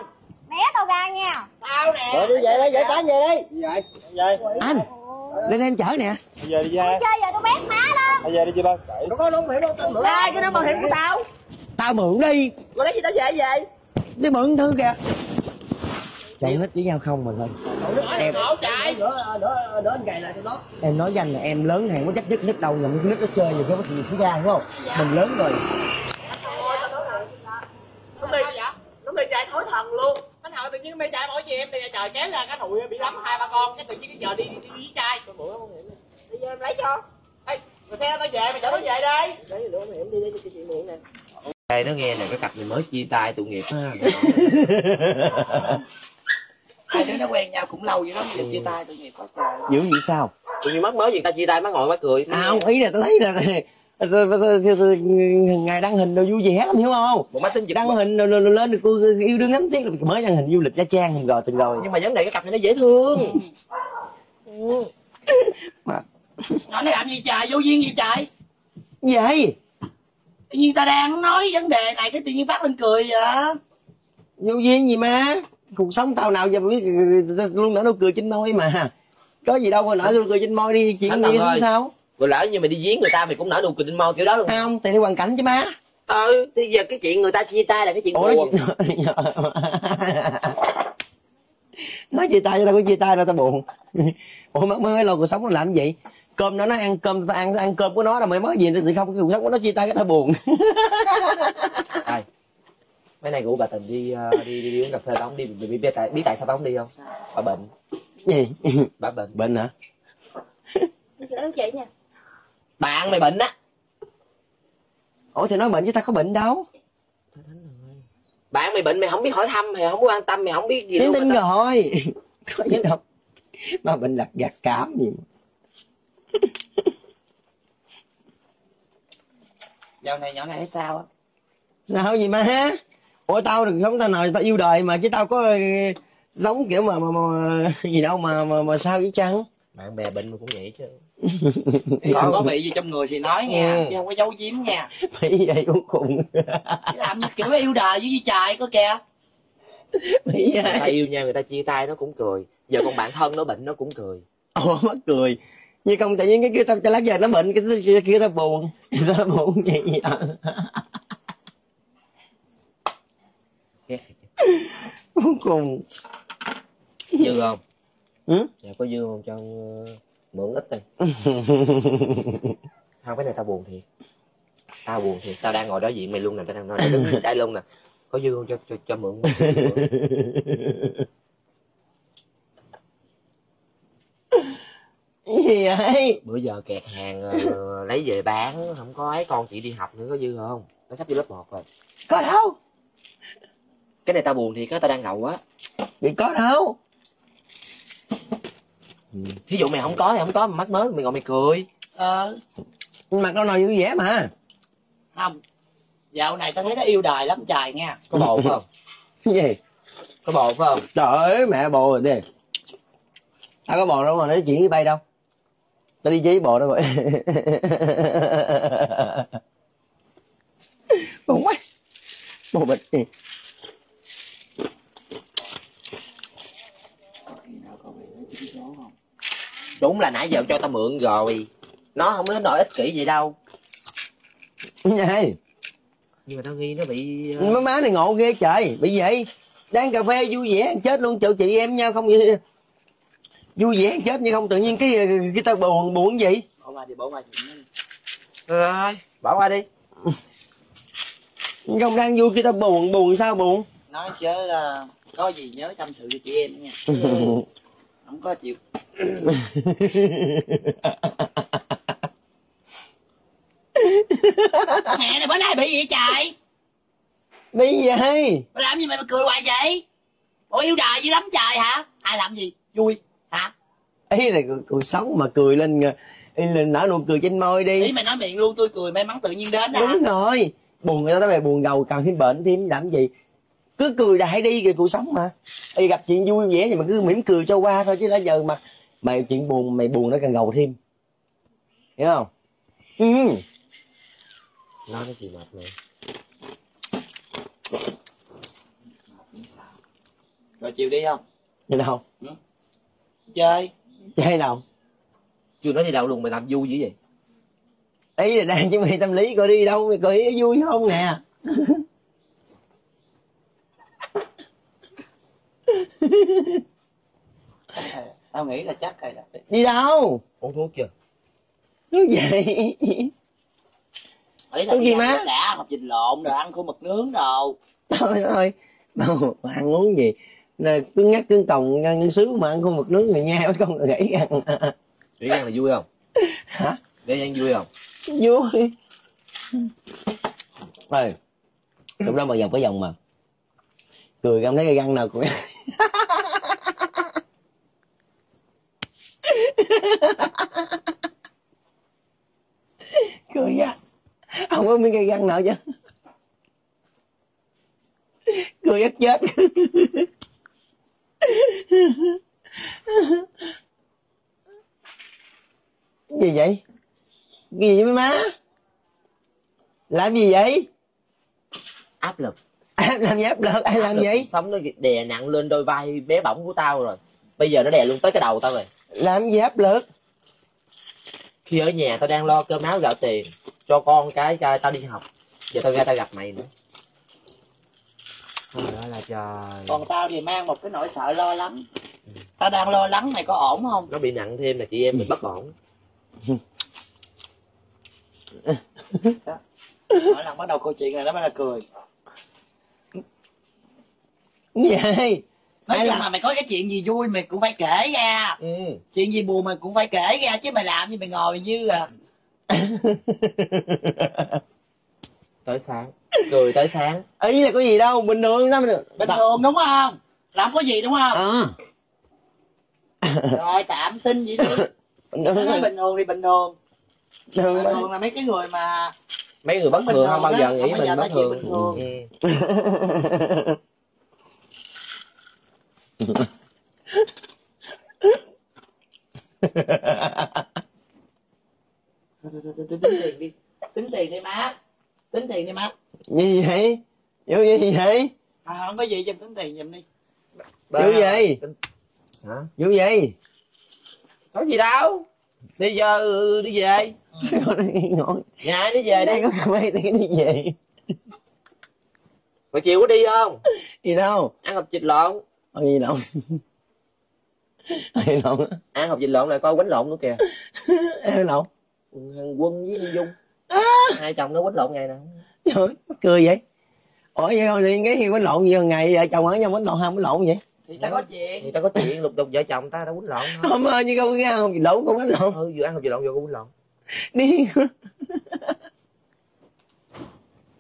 né tao ra nha. Tao nè. Rồi đi về đi về tán về đi. Về anh lên em chở nè. Bây giờ đi ra. Chơi giờ tôi mét má đó. Bây giờ đi chưa ba nó có đúng hiểu đâu tên nữa. Đây cái đó bảo hiểm của tao? Tao mượn đi. Rồi lấy gì tao về về đi mượn thứ kìa. Chạy hết với nhau không mà thôi. Em chạy. Nữa ờ, nữa ờ, nữa anh gầy lại tụi nó em nói với anh là em lớn hàng có chắc nhất nít đâu. Nhầm cái nít nó chơi gì có gì xảy ra đúng không? Mình lớn rồi nó mê nó mê trai thối thần luôn anh hỏi tự nhiên mê trai mỗi chị em đây trời kéo ra cái thụi bị đấm hai ba con cái tự nhiên cái giờ đi đi đi với trai tôi mượn không hiểu bây giờ em lấy cho. Ê xe tao về mày chở nó về đây. Đấy nữa hiểm đi đi cho chị mượn nè. Đây nó nghe là cái cặp này mới chia tay tội nghiệp ha hai đứa nó quen nhau cũng lâu vậy đó giờ chia tay tội nghiệp quá trời. Dữ vậy sao? Tự nhiên mắc mới gì ta chia tay má ngồi má cười. À không ý là tao thấy là ngày đăng hình đồ vui vẻ lắm hiểu không? Một mắt tính đăng hình rồi, rồi, rồi lên được cô yêu đương ngắm tiếc mới đăng hình du lịch nha trang hình rồi từng rồi. Nhưng mà vấn đề cái cặp này nó dễ thương. Nhỏ này làm gì trời? Vô duyên gì trời? Vậy? Tự nhiên ta đang nói vấn đề này cái tự nhiên phát lên cười vậy vô duyên gì mà? Cuộc sống tao nào giờ biết luôn nở nụ cười trên môi mà. Có gì đâu mà nở nụ cười trên môi đi chuyện gì sao rồi lỡ như mày đi giếng người ta mày cũng nở nụ cười trên môi kiểu đó luôn. Không? Tùy theo hoàn cảnh chứ má. Ừ bây giờ cái chuyện người ta chia tay là cái chuyện ủa buồn. nó nói chia tay cho tao có chia tay đâu tao buồn. Ủa mới mới lo cuộc sống nó làm gì? Cơm nó nó ăn cơm tao ăn ăn cơm của nó là mới mới gì thì không cái cuộc sống của nó chia tay cái tao buồn. Mấy này rủ bà tình đi ờ, đi đi, đi uống cà phê không đi biết, biết, tại biết tại sao bà không đi không? Bà bệnh. Gì? Bà bệnh. Bệnh hả? Nói chị nha bạn mày bệnh á. Ủa thì nói bệnh chứ tao có bệnh đâu. Bạn mày bệnh mày không biết hỏi thăm mày không quan tâm mày không biết gì luôn tin mà tao- rồi. Có gì đâu. Mà bệnh lặt gạt cảm gì dạo này nhỏ này sao á? Sao gì mà ủa tao đừng sống tao nào tao yêu đời mà chứ tao có ờ, sống kiểu mà mà, mà gì đâu mà mà, mà sao vậy chăng? Bạn bè bệnh mà cũng vậy chứ còn có bị gì trong người thì nói nha Ừ. chứ không có giấu giếm nha. Bị vậy cuối cùng Chứ làm như kiểu yêu đời với trời có kìa. Bị người ta vậy yêu nhau người ta chia tay nó cũng cười. Giờ còn bạn thân nó bệnh nó cũng cười. Ủa mắc cười. Như không tự nhiên cái kia tao cho lát giờ nó bệnh cái kia, kia tao buồn. Tao buồn gì vậy cuối cùng dư không? Ừ? dạ có dư không ờ, mượn ít đi. Không cái này tao buồn thiệt. Tao buồn thiệt. Tao đang ngồi đối diện mày luôn nè tao đang nói đứng đây luôn nè. Có dư không? Cho cho cho mượn. Gì vậy? Bữa giờ kẹt hàng ờ, lấy về bán không có ấy con chị đi học nữa có dư không? Nó sắp vô lớp 1 rồi. Có đâu. Cái này tao buồn thì cái tao đang ngầu á. Thì có đâu thí dụ mày không có thì không có mày mắc mới mày ngồi mày cười. Ờ. Mà câu nào vui vẻ mà. Không. Dạo này tao thấy nó yêu đời lắm trời nha. Có bồ phải không? Cái gì? Có bồ phải không? Trời ơi mẹ bồ rồi đi tao có bồ đâu mà nói chuyện với bay đâu. Tao đi chơi với bồ đâu rồi. Bồ quá. Bồ bịch đúng là nãy giờ cho tao mượn rồi. Nó không có nổi ích kỷ gì đâu. Nhai nhưng mà tao nghi nó bị ờ, má má này ngộ ghê trời. Bị vậy đang cà phê vui vẻ ăn chết luôn. Chậu chị em nhau không vậy vui vẻ ăn chết nhưng không. Tự nhiên cái cái tao buồn buồn gì? Bỏ qua đi bỏ qua rồi. Bỏ qua đi. Không đang vui cái tao buồn buồn sao buồn? Nói chứ ờ, có gì nhớ tâm sự cho chị em nha. Không có chịu mẹ này bữa nay bị gì trời? Bị vậy? Mày làm gì mày mà cười hoài vậy? Ủa yêu đời dữ lắm trời hả? Ai làm gì? Vui hả? Ý là cuộc- cuộc sống mà cười lên ý lên nở nụ cười trên môi ý đi mày nói miệng luôn tôi cười may mắn tự nhiên đến hả? Đúng rồi. Buồn người ta tới mày buồn gầu càng thêm bệnh thêm làm gì? Cứ cười đại đi kìa cuộc sống mà. Ê, gặp chuyện vui vẻ vậy mà cứ mỉm cười cho qua thôi chứ đã giờ mà mày chuyện buồn mày buồn nó càng gầu thêm. Hiểu không? Ừ. nói cái gì mệt mày? Rồi chiều đi không? Vậy đâu? Chơi. Chơi đâu? Chưa nói đi đâu luôn mày làm vui dữ vậy. Ý là đang chuẩn bị tâm lý coi đi đâu mày cười vui không nè tao nghĩ là chắc rồi đi đâu? Uống thuốc chưa nói vậy ý là Uống gì má? ăn đã hoặc vịt lộn rồi ăn khô mực nướng đồ. Thôi thôi đâu mà ăn uống gì? Nè, cứng ngắc cứng còng ngăn sứ mà ăn con mực nướng người nghe mấy con gãy gan để ăn là vui không? Hả? Để ăn vui không? Vui. Ơi lúc đó mà dòng cái dòng mà? Cười cảm thấy cái răng nào cũng cười ra không có miếng cây răng nào chứ. Cười ức chết. Gì vậy? Gì vậy má? Làm gì vậy? Áp lực. Làm gì áp lực? Ai làm lực vậy? cuộc sống nó đè nặng lên đôi vai bé bỏng của tao rồi bây giờ nó đè luôn tới cái đầu tao rồi. Làm gì áp lực? Khi ở nhà tao đang lo cơm áo gạo tiền cho con cái cái tao đi học. Giờ tao ra tao gặp mày nữa. Thôi đó là trời. Còn tao thì mang một cái nỗi sợ lo lắng. Tao đang lo lắng mày có ổn không? Nó bị nặng thêm là chị em mình bất ổn. Mỗi lần bắt đầu câu chuyện này nó mới là cười. Vậy nói Ai chung là- là mày có cái chuyện gì vui mày cũng phải kể ra. Ừ. chuyện gì buồn mày cũng phải kể ra chứ mày làm gì mày ngồi như à. Tới sáng. Cười tới sáng. Ý là có gì đâu bình thường lắm bình thường đúng không? Làm có gì đúng không? À. Rồi tạm tin vậy đi. Bình Nó thường nói bình thường thì bình thường. Bình thường bình thôi. thường là mấy cái người mà mấy người bất thường không bao giờ nghĩ mình bất thường. Ừ. Thôi, thôi, thôi, thôi, tính tiền đi tính tiền đi má. Tính tiền đi má gì vậy? Vô gì vậy? À, không có gì cho tính tiền giùm đi. Vô gì? Hả? Vô gì? Có gì đâu. Đi giờ đi về. Ngồi nhà đi về đi? có cà phê thì đi về. Rồi chiều có đi không? Đi đâu. Ăn hộp vịt lộn Ở gì đâu gì đâu ăn hộp vịt lộn lại coi quánh lộn nữa kìa. Em đâu thằng quân với Như dung. Hai chồng nó quánh lộn ngày nào trời cười vậy. Ủa vậy thôi thì cái gì quánh lộn gì ngày vợ chồng ở nhau quánh lộn không quánh lộn vậy? Thì ta có chuyện. Thì tao có chuyện lục đục vợ chồng ta đâu quánh lộn thôi không ơi như câu cái không gì lộn không quánh lộn. Ừ vừa ăn hộp vịt lộn vừa có quánh lộn. Đi.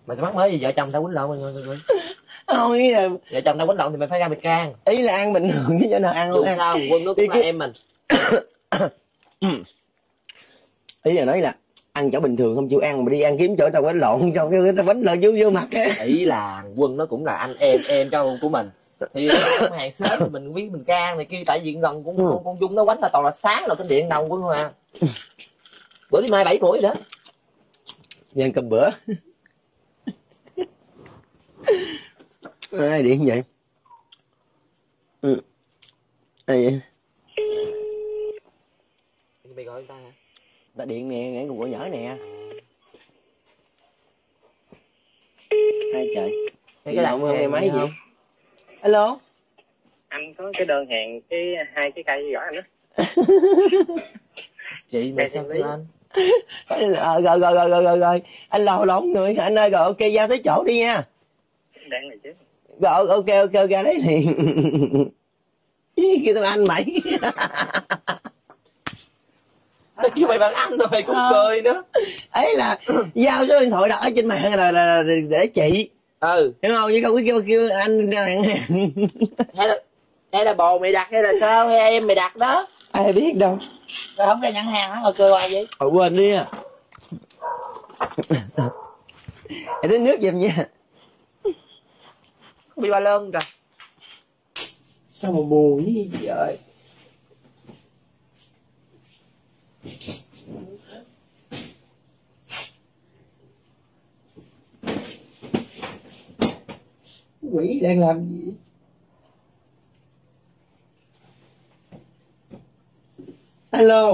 Mày mắc mới gì vợ chồng tao quýnh lộn mày ngồi không ý là vợ chồng tao quýnh lộn thì mày phải ra bị can ý là ăn bình thường chứ chỗ nào ăn không ăn sao quân nó cũng là cái- em mình. Ý là nói là ăn chỗ bình thường không chịu ăn mà đi ăn kiếm chỗ tao quánh lộn cho cái tao quánh lộn vô vô mặt á. Ý là quân nó cũng là anh em em cho của mình. Thì trong hàng xóm thì mình biết mình can này kia tại vì gần cũng con, con dung nó quánh là toàn là sáng rồi cái điện đầu quân mà bữa đi mai bảy buổi đó. Ăn cầm bữa ai điện vậy? Ừ. ai vậy? Mày gọi người ta hả? Ta điện nè nghe cùng nhỏ nè. Ai trời? Cái cái động không máy gì gì? không? alo? Anh có cái đơn hàng cái hai cái cây gõ anh á. Chị mày Cây sao lý. anh? Ờ, rồi rồi rồi rồi rồi. Rồi anh lo lộn người anh ơi rồi ok ra tới chỗ đi nha. Đang này chứ rồi ok ok ok ra đấy liền. Kêu tao anh mày. Nó kêu mày bằng anh rồi mày cũng cười nữa. Ấy là giao số điện thoại đặt ở trên mạng là, là, là để chị. Ừ. Hiểu không? Chứ không có kêu kêu anh ra hàng hay là hay là bồ mày đặt hay là sao? Hay em mày đặt đó? Ai biết đâu. Rồi không ra nhận hàng hả? Ngồi cười hoài vậy? Thôi quên đi à. Để nước giùm nha bị ba lơn rồi. Sao mà buồn với gì vậy? Quỷ đang làm gì? Alo.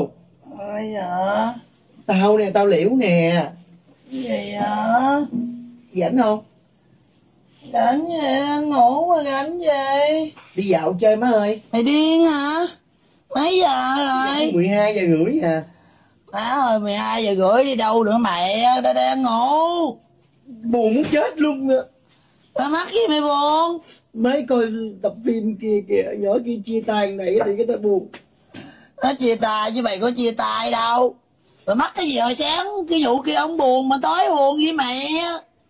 Ôi dạ. Tao nè, tao liễu nè. Gì hả Rảnh không? Gánh gì? Ngủ mà gánh gì? Đi dạo chơi má ơi. Mày điên hả? Mấy giờ rồi? 12 giờ rưỡi à. Má ơi 12 giờ rưỡi đi đâu nữa mẹ? Đã đang ngủ. Buồn chết luôn à. tao mắc gì mày buồn? Mới coi tập phim kia kìa Nhỏ kia chia tay này thì cái tao buồn. Nó chia tay chứ mày có chia tay đâu. Rồi mắc cái gì hồi sáng? Cái vụ kia ông buồn mà tối buồn với mẹ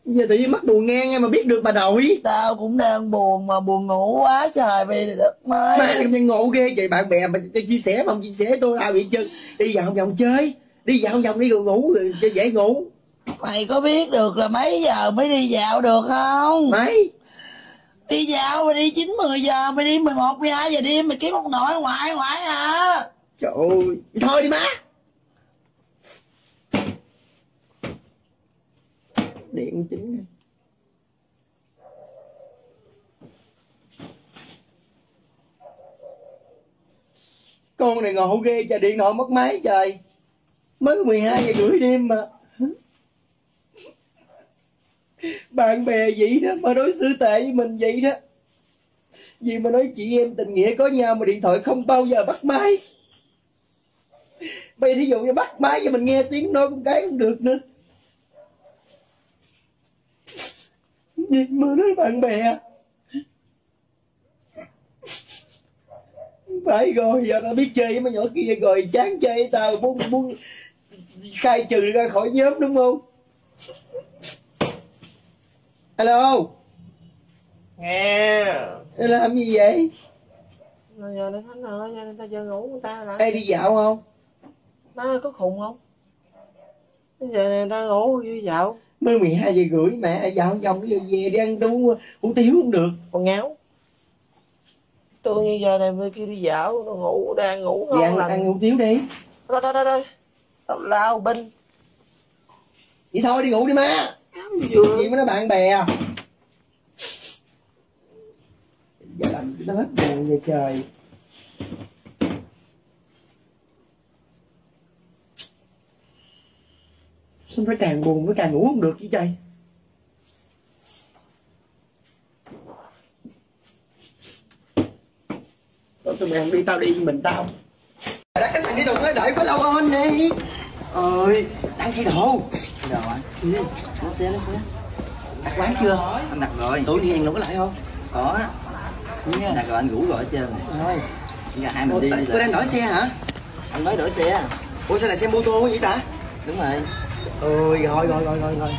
Giờ tự nhiên mắc buồn ngang nghe mà biết được bà nội. Tao cũng đang buồn mà buồn ngủ quá trời mày. Đất mới em đang ngộ ghê vậy bạn bè mà cho chia sẻ mà không chia sẻ tôi tao vậy chứ? Đi dạo vòng chơi Đi dạo vòng đi rồi ngủ rồi cho dễ ngủ. Mày có biết được là mấy giờ mới đi dạo được không? Mấy? Đi dạo mày đi chín mười giờ mày đi mười một mười hai giờ đêm mày kiếm một nội ngoại ngoại hả Trời ơi Thôi đi má Điện chính. Con này ngộ ghê trời điện thoại mất máy trời. Mới 12 giờ rưỡi đêm mà. Bạn bè vậy đó, mà đối xử tệ với mình vậy đó. Vì mà nói chị em tình nghĩa có nhau mà điện thoại không bao giờ bắt máy. Bây thí dụ như bắt máy cho mình nghe tiếng nói con cái cũng được nữa. Gì mà nói bạn bè. Phải rồi giờ tao biết chơi với mấy nhỏ kia rồi chán chơi tao muốn muốn khai trừ ra khỏi nhóm đúng không? Alo? Nghe. Em làm gì vậy? Giờ này thánh rồi giờ người ta giờ ngủ người ta là Ai đi dạo không? Má có khùng không? Giờ người ta ngủ đi dạo Mới 12 giờ rưỡi mẹ dạo vòng về đi ăn đu hủ tiếu không được. Con ngáo. Tôi như giờ này mới kêu đi dạo nó ngủ đang ngủ Đi ăn, ngon lành. ăn hủ tiếu đi. Thôi thôi thôi thôi. Tao lao binh Vậy thôi đi ngủ đi má. Gì mới nói bạn bè. Giờ làm nó hết buồn vậy trời Sao nó càng buồn nó càng ngủ không được chứ trời Thôi tụi mày không đi tao đi mình tao. Đã cái thằng đi đụng nói đợi có lâu hơn đi Ơi. Đang thay đồ. Đồ anh Nó xe nó xe Đặt quán chưa? Anh đặt rồi. Tụi đi hẹn đủ có lại không? Có. Á Đặt rồi anh ngủ rồi ở trên này Thôi Bây giờ hai mình Ủa, đi Tôi đang đổi xe hả? Anh mới đổi xe Ủa sao lại xe mô tô vậy ta? Đúng rồi ơi rồi rồi rồi rồi rồi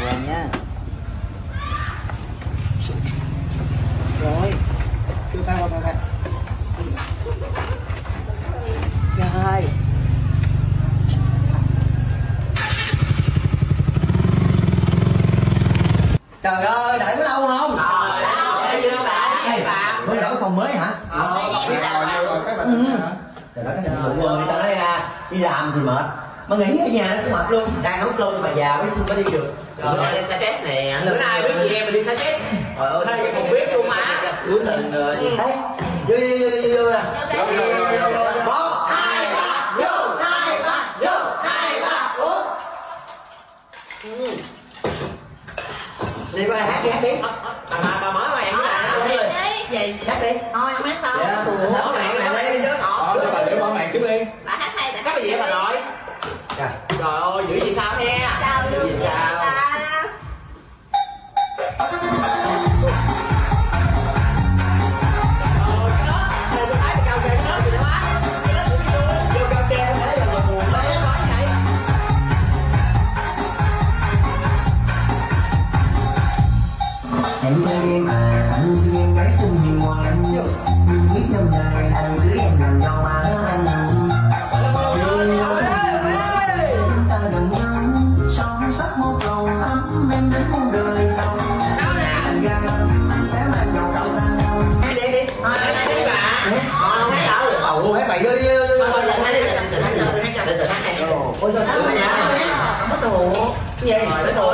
rồi nha. Rồi chúng ta vào vào hai. Trời ơi đợi có lâu không? Trời ơi lâu bạn? Bạn. mới đổi phòng mới hả? Ờ rồi rồi cái bạn trời ơi người ta nói à, đi làm thì mệt mà nghỉ ở nhà nó cũng mệt luôn đang nấu cơm bà già mới xin mới đi được Rồi đi xa chết nè bữa nay biết gì em mình đi xa chết Trời ơi Hai cái bếp luôn mà. Cuối tình rồi đấy vô vô vô vô vô nè một hai ba vô hai ba vô hai ba bốn đi qua hát đi hát đi bà mở này nó lên gì hát đi thôi không hát đâu dạ mở màn cái này lấy Ờ, để bà để mở màn trước đi bà hát hay bà cái gì vậy bà nội Trời. ơi giữ gì sao he Cái gì Rồi nó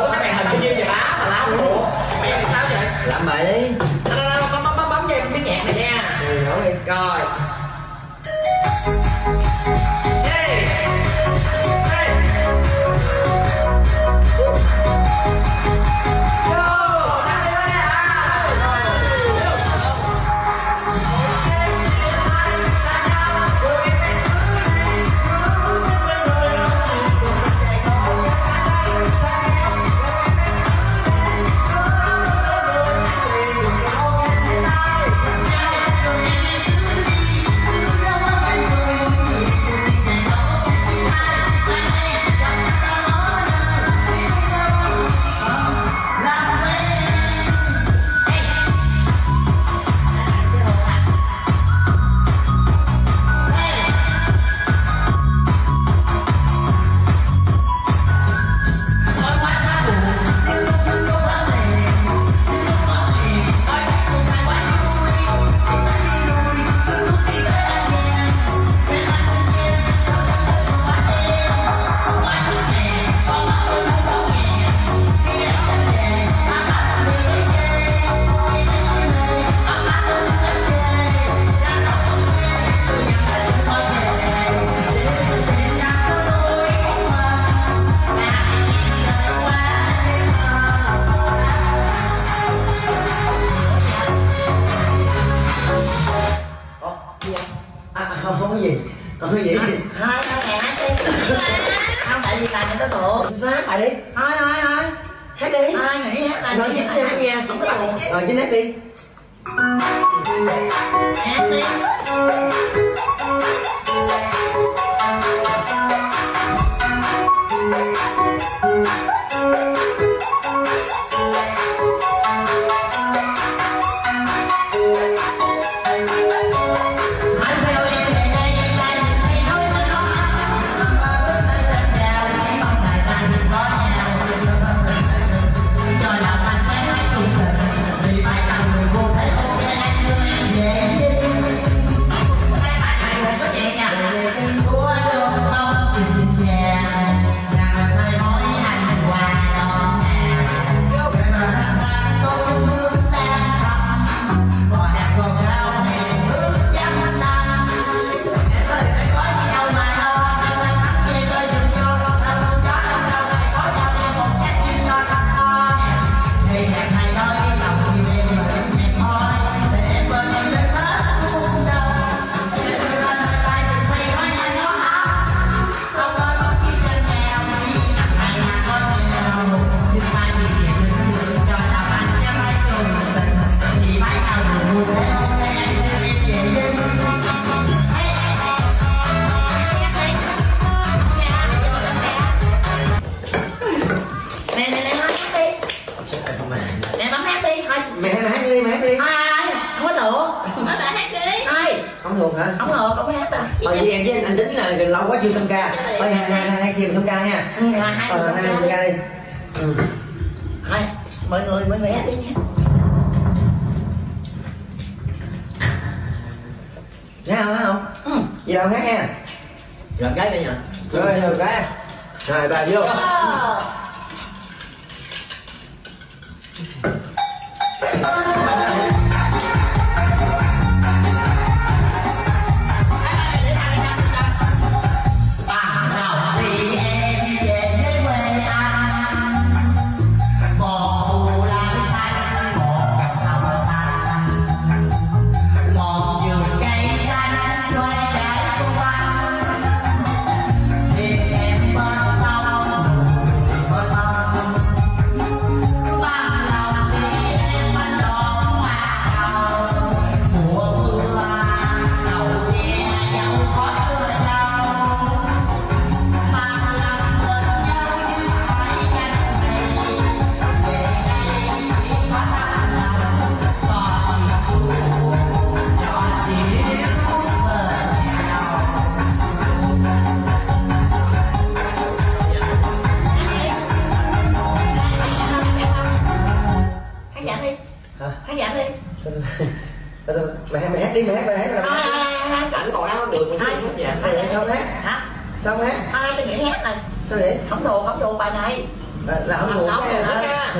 Mày hát đi mày hát mày hát à, mày hát Cảnh còn không được mình hát nhạc Sao vậy? Sao hát hả? Sao hát ai tôi nghĩ hát này. Sao vậy? Không đồ không đồ bài này. Là, là không buồn cái buồn hả ha.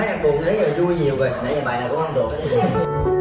Hát nhạc buồn nãy giờ vui nhiều rồi. Nãy giờ bài nào cũng không được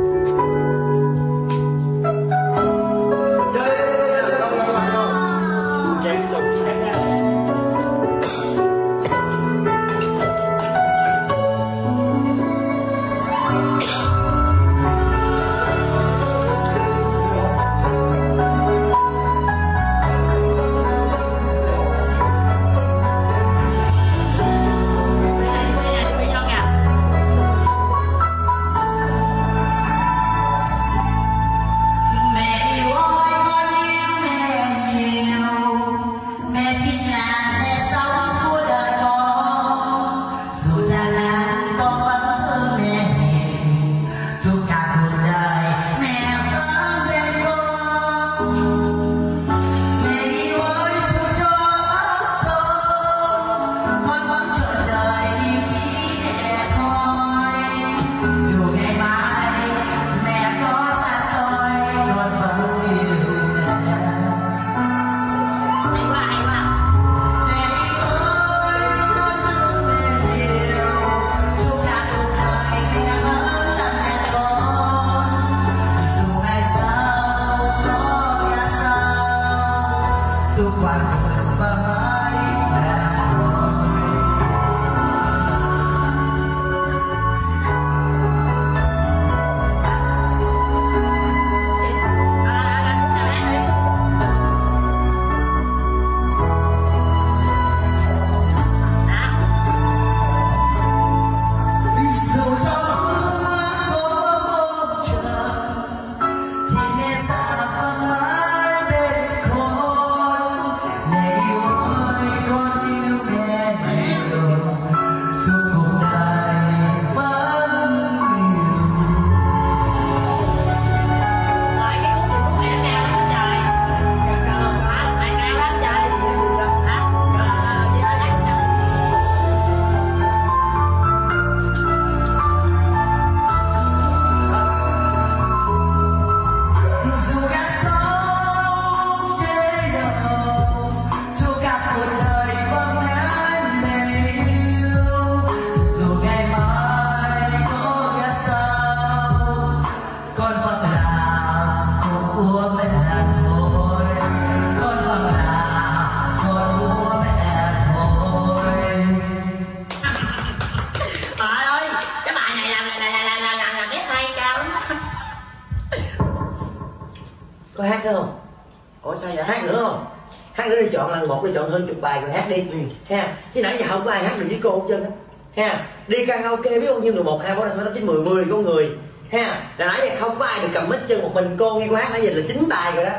ha đi karaoke biết bao nhiêu người một hai bốn năm sáu tám chín mười mười con người. Ha là nãy giờ không có ai được cầm mic chân một mình. Cô nghe cô hát nãy giờ là chín bài rồi đó.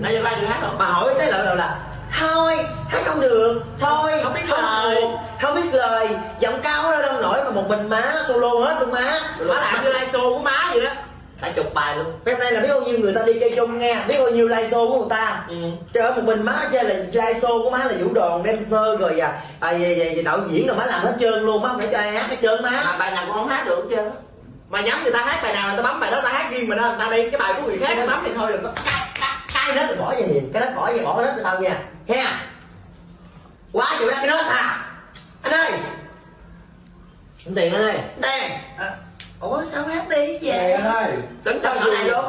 Nãy giờ bài được hát không bà hỏi tới lợi là, là thôi hát không được. Thôi Không biết lời. thuộc, không biết lời. Giọng cao đó đâu nổi mà một mình má solo hết luôn má. Má làm như live show của má vậy đó đã chụp bài luôn. Cái này là biết bao nhiêu người ta đi chơi chung nghe. Biết bao nhiêu live show của người ta. Ừ. Trời ơi một mình má chơi là live show của má là vũ đoàn dancer rồi à, à, à, à đạo diễn rồi má làm hết trơn luôn. Má không phải cho ai hát hết trơn má. Mà bài nào cũng không hát được hết trơn á. mà nhắm người ta hát bài nào người ta bấm bài đó ta hát riêng mình đó. Người ta đi cái bài của người khác bấm thì thôi đừng có cay cay cái đất bỏ về cái đất bỏ về bỏ cái cho tao nha nghe. Quá chịu ra cái đất à anh ơi. Tính tiền ơi. Đây à, ủa sao hát đi? Về. Ơi tính trong chỗ này luôn.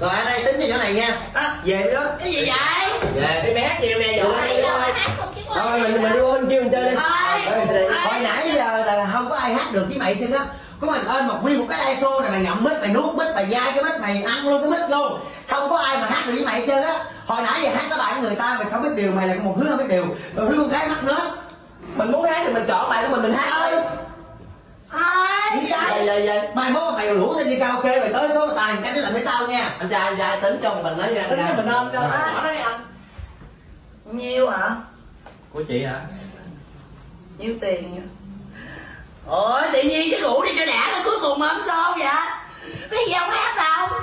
Rồi anh ơi tính cho chỗ này nha. À, về đó. Cái gì vậy? Về. Đi mẹ hát nhiều nè rồi rồi mình mình đi qua bên kia mình chơi đi. Rồi, hồi nãy giờ là không có ai hát được với mày chứ á. Có mày ơi một nguyên một cái iso này mày ngậm mít mày nuốt mít mày nhai cái mít mày ăn luôn cái mít luôn. Không có ai mà hát được với mày chứ á. Hồi nãy giờ hát các bạn người ta mày không biết điều mày là một đứa không biết điều. Rồi đứa con gái mắt nữa mình muốn hát thì mình chọn bài của mình mình hát thôi. Ai Vậy? Vậy vậy mày mốt mày rủ tao đi karaoke mày tới số tài cái làm với tao nha. Anh trai anh trai tính trong mình nói nha tính cho mình ôm cho À. nó nói anh. Nhiêu hả? Của chị hả? Nhiêu tiền ôi tự nhiên chứ ngủ đi cho đã rồi cuối cùng ấm xô vậy. Cái gì không hát đâu?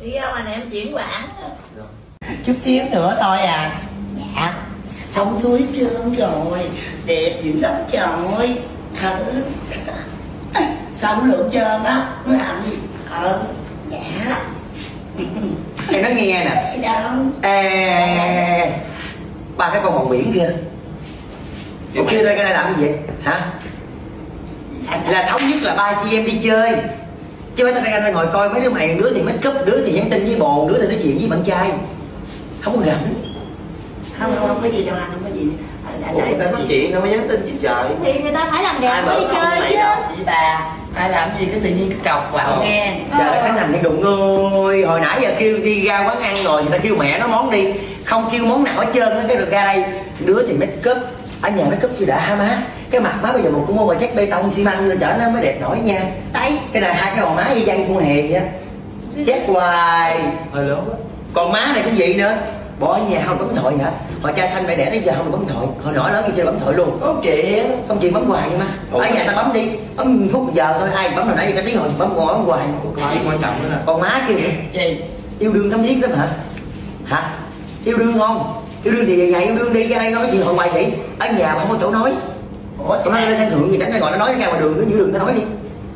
Đi ra mà em chuyển quản chút xíu nữa thôi à. Dạ. Xong xuôi trơn rồi đẹp dữ lắm trời. Ừ. xong được trơn á làm gì? Ờ dạ em nói nghe nè. Đâu. Ê, ba cái con bồng biển kia. Ủa kia đây cái này làm cái gì vậy? Hả? Là thống nhất là ba chị em đi chơi. Chứ phải ta ra ngồi coi mấy đứa mày đứa thì make up đứa thì nhắn tin với bồ đứa thì nói chuyện với bạn trai. Không có rảnh. Không không không có gì đâu anh không có gì. Anh anh Ủa người ta nói chuyện đâu mới nhắn tin chị trời. Thì người ta phải làm đẹp mới đi chơi chứ. chị bà ai làm gì cái tự nhiên cái cọc vào nghe. Trời ơi khánh thành cái đụng ơi. Hồi nãy giờ kêu đi ra quán ăn rồi người ta kêu mẹ nó món đi. Không kêu món nào hết trơn á cái được ra đây đứa thì make up ở nhà make up chưa đã ha má. Cái mặt má bây giờ một cũng mua mà chắc bê tông xi măng lên chở nó mới đẹp nổi nha. Tại cái này hai cái gò má y chang con hề vậy á. Chết hoài. Hơi lớn á còn má này cũng vậy nữa. Bỏ ở nhà không bấm thoại hả hồi cha xanh mẹ đẻ tới giờ không bấm thoại hồi nhỏ lớn như chưa bấm thoại luôn. Có chuyện không chuyện bấm hoài vậy má. Ở nhà ta bấm đi. Bấm phút giờ thôi. Ai bấm hồi nãy cái tiếng hồi bấm hoài bấm hoài. Chuyện quan trọng nữa nè. Còn má kêu gì? Yêu đương thấm thiết lắm hả? Hả? Yêu đương không? Yêu đương thì ngày yêu đương đi. Ra đây nói cái chuyện hội hoài vậy? Ở nhà mà không có chỗ nói. Ủa tụi nó lên sân thượng thì tránh ra gọi nó nói ra ngoài đường nó giữa đường nó nói đi.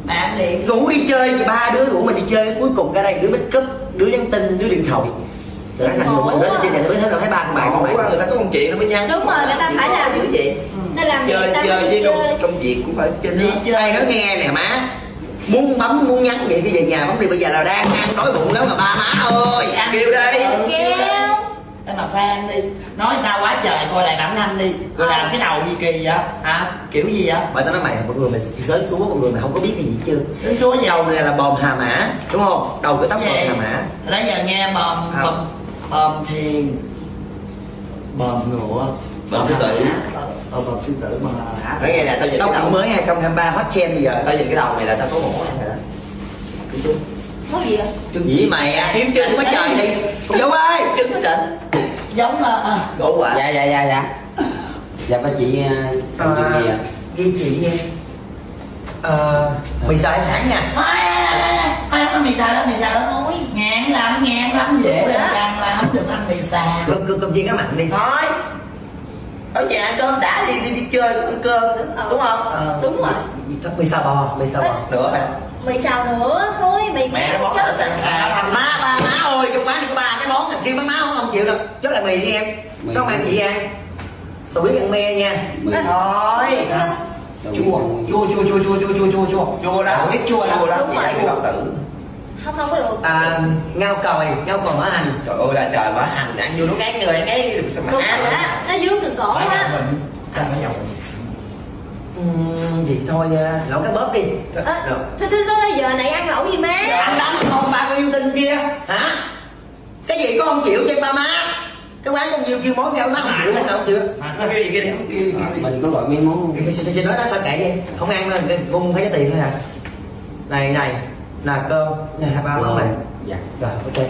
Bạn đi rủ đi chơi. Thì ba đứa rủ mình đi chơi. Cuối cùng ra đây đứa make up đứa nhắn tin đứa điện thoại nó thành đó trên này mới thấy tao thấy ba con bạn con bạn người ta có công chuyện nó mới nhắn. Đúng rồi người ta phải làm. dữ vậy. Ta làm gì chơi ta chơi với công, chơi. công việc cũng phải trên đi đó. chơi. Nó nghe nè má. Muốn bấm muốn nhắn vậy thì về nhà bấm đi. Bây giờ là đang ăn đói bụng lắm mà ba má ơi. Kêu đây kêu. Em mà fan đi. Nói tao quá trời coi lại bản thanh đi. Rồi làm cái đầu gì kỳ vậy? Hả? Kiểu gì vậy? Bởi tao nói mày một người mày sớm xuống một người mày không có biết cái gì chưa sớm xuống dầu này là bòm hà mã đúng không? Đầu cái tóc bòm Vậy? hà mã. Nãy giờ nghe bòm bòm Bòm thiền Bòm ngựa Bòm sư tử. Ờ bòm sư tử mà hả Nói nghe nè tao nhìn tóc cái đầu cũng mới 2023 hot trend bây giờ tao nhìn cái đầu này là tao có mổ rồi đó Cái chung nói gì vậy Chứ gì mày à Kiếm chân. quá trời đi con dấu ơi Trứng ở trên Giống là à, Gỗ quả dạ dạ dạ dạ dạ ba chị uh, gì ạ ghi chị nha ờ mì xào hải sản nha Ai ai ăn mì xào đó mì xào đó nói Ngàn lắm ngàn lắm dễ lên làm được ăn mì xào cơm cơm cơm chiên cá mặn đi. Thôi. Ở nhà cơm đã đi đi, đi chơi ăn cơm nữa Đúng không? Ờ. đúng rồi. Mì xào bò mì xào bò. Nữa phải mì xào nữa thôi mì Mẹ món nó sang sang má ba má ơi trong quán thì có ba cái món kêu má má không, không chịu đâu chốt là mì đi em. Mì. nó ăn chị ăn sủi ăn me nha. Mì. Thôi. Đầu Chua tiên- chua. chua. Chua chua chua chua chua chua Chua. Lắm. Biết chua lắm. Chua lắm. Đúng Vậy rồi. cái đồng tử không không có được à, ngao còi ngao còi mỡ hành. Trời ơi là trời bả hành ăn vô nó ngán người ngán đi sao mà ăn nó dướng từ cổ á. Uhm, vậy thôi à, lẩu cá bóp đi. Ơ, Được. thôi thôi thôi giờ này ăn lẩu gì má? Ăn lắm không ba con yêu tinh kia. Hả? Cái gì có không chịu cho ba má? Cái quán con nhiều kêu món nhau má không chịu đâu không chịu? Cái gì kia đi kia mình có gọi mấy món. Cái cái cái nói đó sao kệ đi. Không ăn đâu cung thấy cái tiền thôi à. Này này là cơm. Này hai ba món này. Dạ. Rồi ok.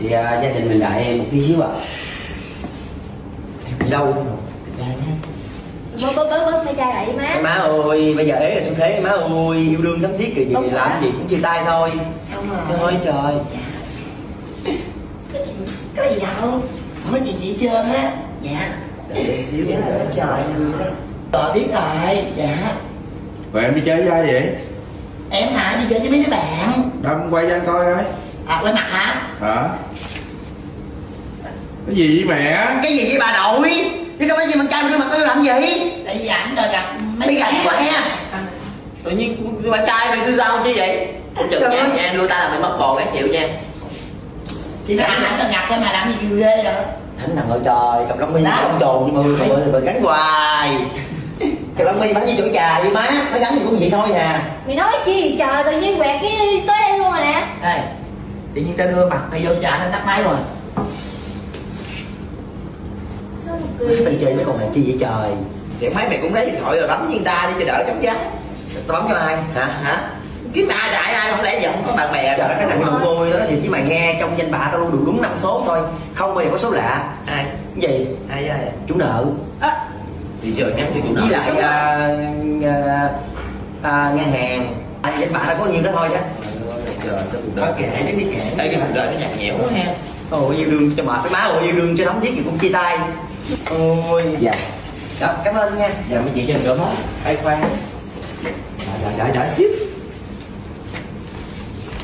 Thì à, gia đình mình đợi em một tí xíu ạ. Lâu bớt bớt bớt bớt mê trai lại đi má. Má ơi bây giờ ế là xu thế má ơi yêu đương thấm thiết kiểu gì Đúng làm gì cũng chia tay thôi. Xong rồi. Thôi trời. Có gì đâu. Không có chuyện gì hết trơn á. Dạ. Để xíu dạ nó trời rồi biết rồi. Dạ. Vậy em đi chơi với ai vậy? Em hả? Đi chơi với mấy đứa bạn. Đâm quay cho anh coi coi. À quay mặt hả? Hả? Cái gì vậy mẹ? cái gì vậy bà nội? Chứ không có gì mà cam cái mặt tôi làm gì? Tại vì ảnh rồi gặp mấy cảnh quá ha. Tự nhiên bạn trai mày cứ lau chứ vậy? Chừng Trời ơi. nha đưa ta là mày mất bồ các chịu nha. Chị nói ảnh rồi gặp thôi mà làm gì ghê rồi thánh thần ơi trời cặp lông mi không trồn nhưng mà mười gắn hoài cặp lông mi bắn như chỗ trà đi má nó gắn gì cũng vậy thôi à. Mày nói chi trời tự nhiên quẹt cái tới đây luôn rồi nè. Ê, tự nhiên tao đưa mặt mày vô trà nên tắt máy rồi sao mà chơi với con này chi vậy trời. Thì mấy mày cũng lấy điện thoại rồi bấm với người ta đi cho đỡ chống vắng. Tao bấm cho ai? Hả? Hả? Kiếm ai đại ai không lẽ giờ không có bạn bè trời rồi cái thằng con môi đó thì với mày nghe trong danh bạ tao luôn được đúng năm số thôi. Không bao giờ có số lạ. Ai? Cái gì? Ai ai? Chủ nợ thì giờ nhắn cho chủ với lại à, à, à, ngân hàng à, danh bạ tao có nhiêu đó thôi chứ. Trời cái cuộc đời kệ nó đi kệ. Ê, cái cuộc đời nó nhạt nhẽo quá ha. Ôi yêu đương cho mệt với má ôi yêu đương cho thấm thiết thì cũng chia tay. Ôi. Dạ. Đó, cảm ơn nha. Giờ mấy chị cho mình gỡ món ai khoan? Đợi đợi đợi xíu.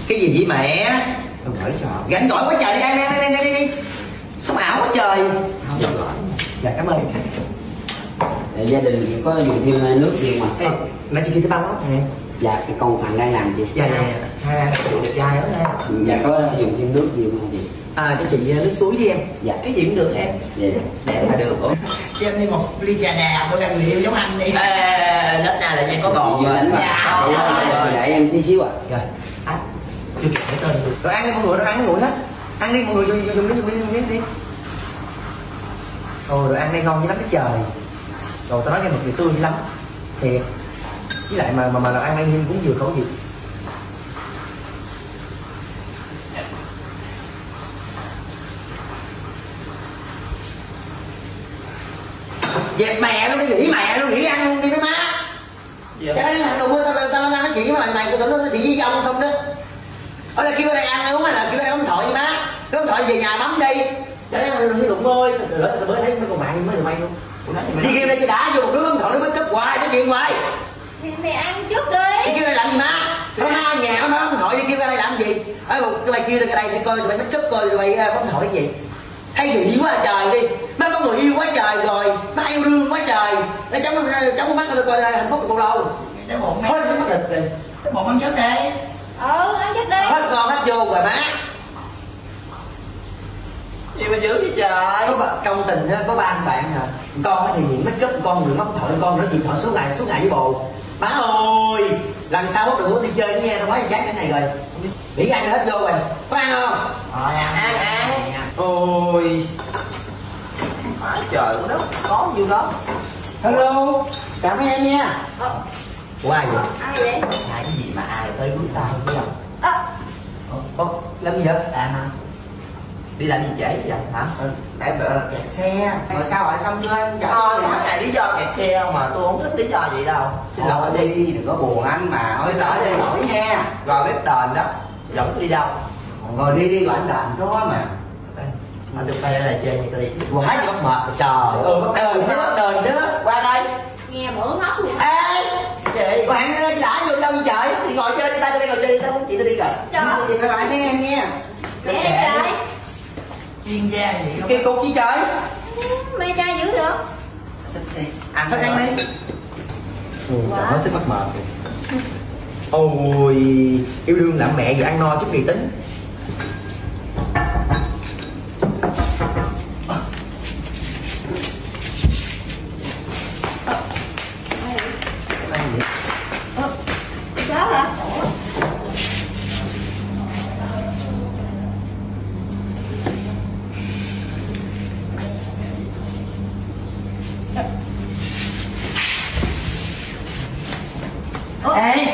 Cái gì vậy mẹ? Không phải cho gánh gỏi quá trời đi ăn đi đi đi đi đi sống ảo quá trời. Không cho gọi. Dạ cảm ơn Để gia đình có dùng thêm nước riêng mà Ê, nãy chị kia tới ba lót nè. Dạ cái con thằng đang làm gì dạ dạ dạ. Trai đó nha. Dạ có dùng thêm nước riêng không chị? À cho chị nước suối đi em. Dạ. Cái gì cũng được em. Dạ. Đẹp là được. Ủa cho em đi một ly trà đào của răng liệu giống anh đi. Ê lớp nào là nha có bò Chị đánh Dạ. dạ dạ em tí xíu ạ. Rồi. À, chưa kịp cái tên rồi ăn đi mọi người rồi ăn nguội hết ăn đi mọi người dùng dùng đi dùng đi dùng đi, đi. Ồ rồi ăn đây ngon như lắm cái trời rồi tao nói cho một điều tươi lắm. Thiệt với lại mà mà mà là ăn ăn nhưng cũng vừa khẩu vị. Dẹp mẹ luôn đi nghỉ mẹ luôn nghỉ ăn luôn đi đó má. Cái đó thằng đồ mưa tao tao tao nói chuyện với mày mày tao nói chuyện với ông không đó. Ở đây kêu ở đây ăn uống hay là kêu ở đây ống thoại má? Cái ống thoại về nhà bấm đi. Để nó đừng đụng môi. Từ đó tao mới thấy mấy con bạn mấy thằng mày luôn đi kêu đây cho đã vô một đứa ống thoại nó mới cấp hoài nói chuyện hoài. Thì mày ăn trước đi. Đi kêu đây làm gì má nó ma nhà nó ống thoại đi kêu ra đây làm gì? Ở một cái mày kêu ra đây để coi tụi mày nó cấp coi tụi mày thoại cái gì? Hay gì quá trời đi. Má có người yêu quá trời rồi má yêu đương quá trời. Nó chống chống có mắt coi hạnh phúc của lâu để bụng thôi nó mất địch cái bụng ăn trước đi. Ừ ăn trước đi. Hết con hết vô rồi má gì mà dữ vậy trời. Có bạn công tình á, có ba anh bạn hả? Con thì nghiện make up con người móc thoại con nói chuyện thoại suốt ngày suốt ngày với bồ. Má ơi lần sau bắt được đi chơi nữa nghe tao nói chán cái này rồi. Nghĩ ăn hết vô rồi. Có ăn không? Rồi ăn. Ăn ăn. Ôi. Má trời của nó có nhiêu đó. Hello. Cảm ơn em nha. Của ai vậy? Ai vậy? Ai cái gì mà ai tới bước tao không biết không? Ơ, làm gì vậy? À. mà đi làm gì trễ vậy? Hả? Tại vợ kẹt xe. Rồi sao rồi xong chưa anh thôi nói này lý do kẹt xe không mà tôi không thích lý do gì đâu. Xin lỗi. đi đi đừng có buồn anh mà xin lỗi xin đi lỗi nha. Rồi bếp đền đó dẫn tôi đi đâu? Rồi đi đi rồi anh đền có mà. Anh được đây chơi như cái đi. Quá bắt mệt trời. Ơi bắt đời thế bắt đời đó. Qua đây. Nghe bữa ngốc luôn ê chị bạn ơi đã vô đâu đi trời. Thì ngồi chơi đi ba tôi đi ngồi chơi đi tao không chị tôi đi rồi trời. Bye bye nha em nha mẹ đây trời chuyên gia gì không kỳ cục gì trời. Mê trai dữ được. Ăn thôi ăn đi. Ừ, nó sẽ bắt mệt rồi. ôi yêu đương làm mẹ vừa ăn no chút kỳ tính chó hả ê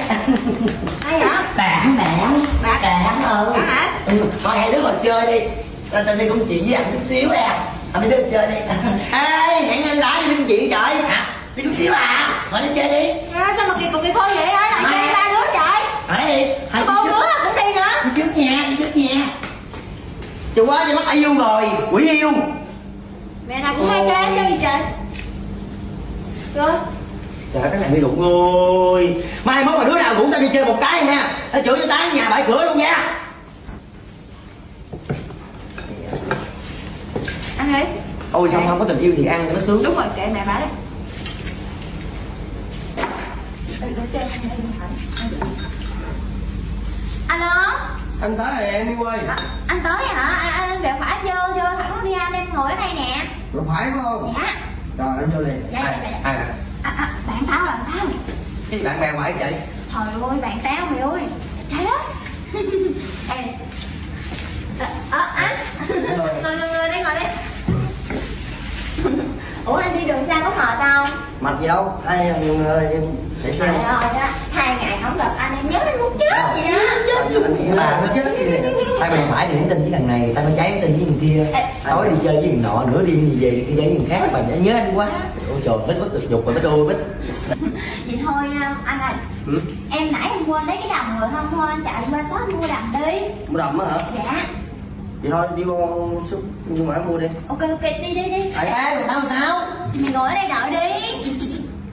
ai hả bạn bạn Bạn? bạn ừ Bạn hả? ừ thôi hai đứa ngồi chơi đi. Ra tao đi công chuyện với anh chút xíu à. À mấy đứa chơi đi. Ê hẹn anh đã đi chuyện trời. Hả đi chút xíu à. Hỏi lên chơi đi. À, sao mà kỳ cục kỳ khôi vậy? Hả? Lại chơi ba đứa trời. hỏi đi. Hai Bốn đứa cũng đi nữa. đi trước nhà đi trước nhà Trời quá cho mắt ai yêu rồi. Quỷ yêu Mẹ nào cũng hay chơi chơi gì trời. Rồi. trời cái này bị đụng ơi mai mốt mà đứa nào cũng tao đi chơi một cái nha. Tao chửi cho tao nhà bãi cửa luôn nha Ăn đi. Ôi sao không có tình yêu thì ăn cho nó sướng Đúng rồi, kệ mẹ bà đấy. Alo, anh tới rồi em đi quay anh tới hả? Anh, anh, phải vô vô thẳng đi anh em ngồi ở đây nè. rồi phải không Dạ. rồi anh vô liền Dạ, ai dạ, dạ. ai à? À, à, bạn tao, bạn tao. cái bạn bè ngoại vậy Trời ơi, bạn tao mày ơi. Trời đất. Ê. Ờ, ờ, anh. Ngồi, ngồi, ngồi đây, ngồi đây. Ủa anh đi đường xa có mệt không? mặt gì đâu. Ai để xem. ơi đó, hai ngày không gặp anh em nhớ anh muốn chết vậy đó. anh nghĩ bà nó chết cái này tay bên phải thì nhắn tin với thằng này tay bên trái tin với thằng kia. Tối đi chơi với thằng nọ nửa đêm gì về đi chơi với thằng khác bà nhớ anh quá. Ôi trời bích bích thực dục rồi bích ôi bích Vậy thôi à, anh ơi, Ừ. em nãy em quên lấy cái đầm rồi không thôi anh chạy qua shop mua đầm đi. mua đầm á hả? Dạ. Vậy thôi đi qua shop nhưng mà mua đi Ok ok đi đi đi. Ê, ê, người tao sao? Mày ngồi ở đây đợi đi.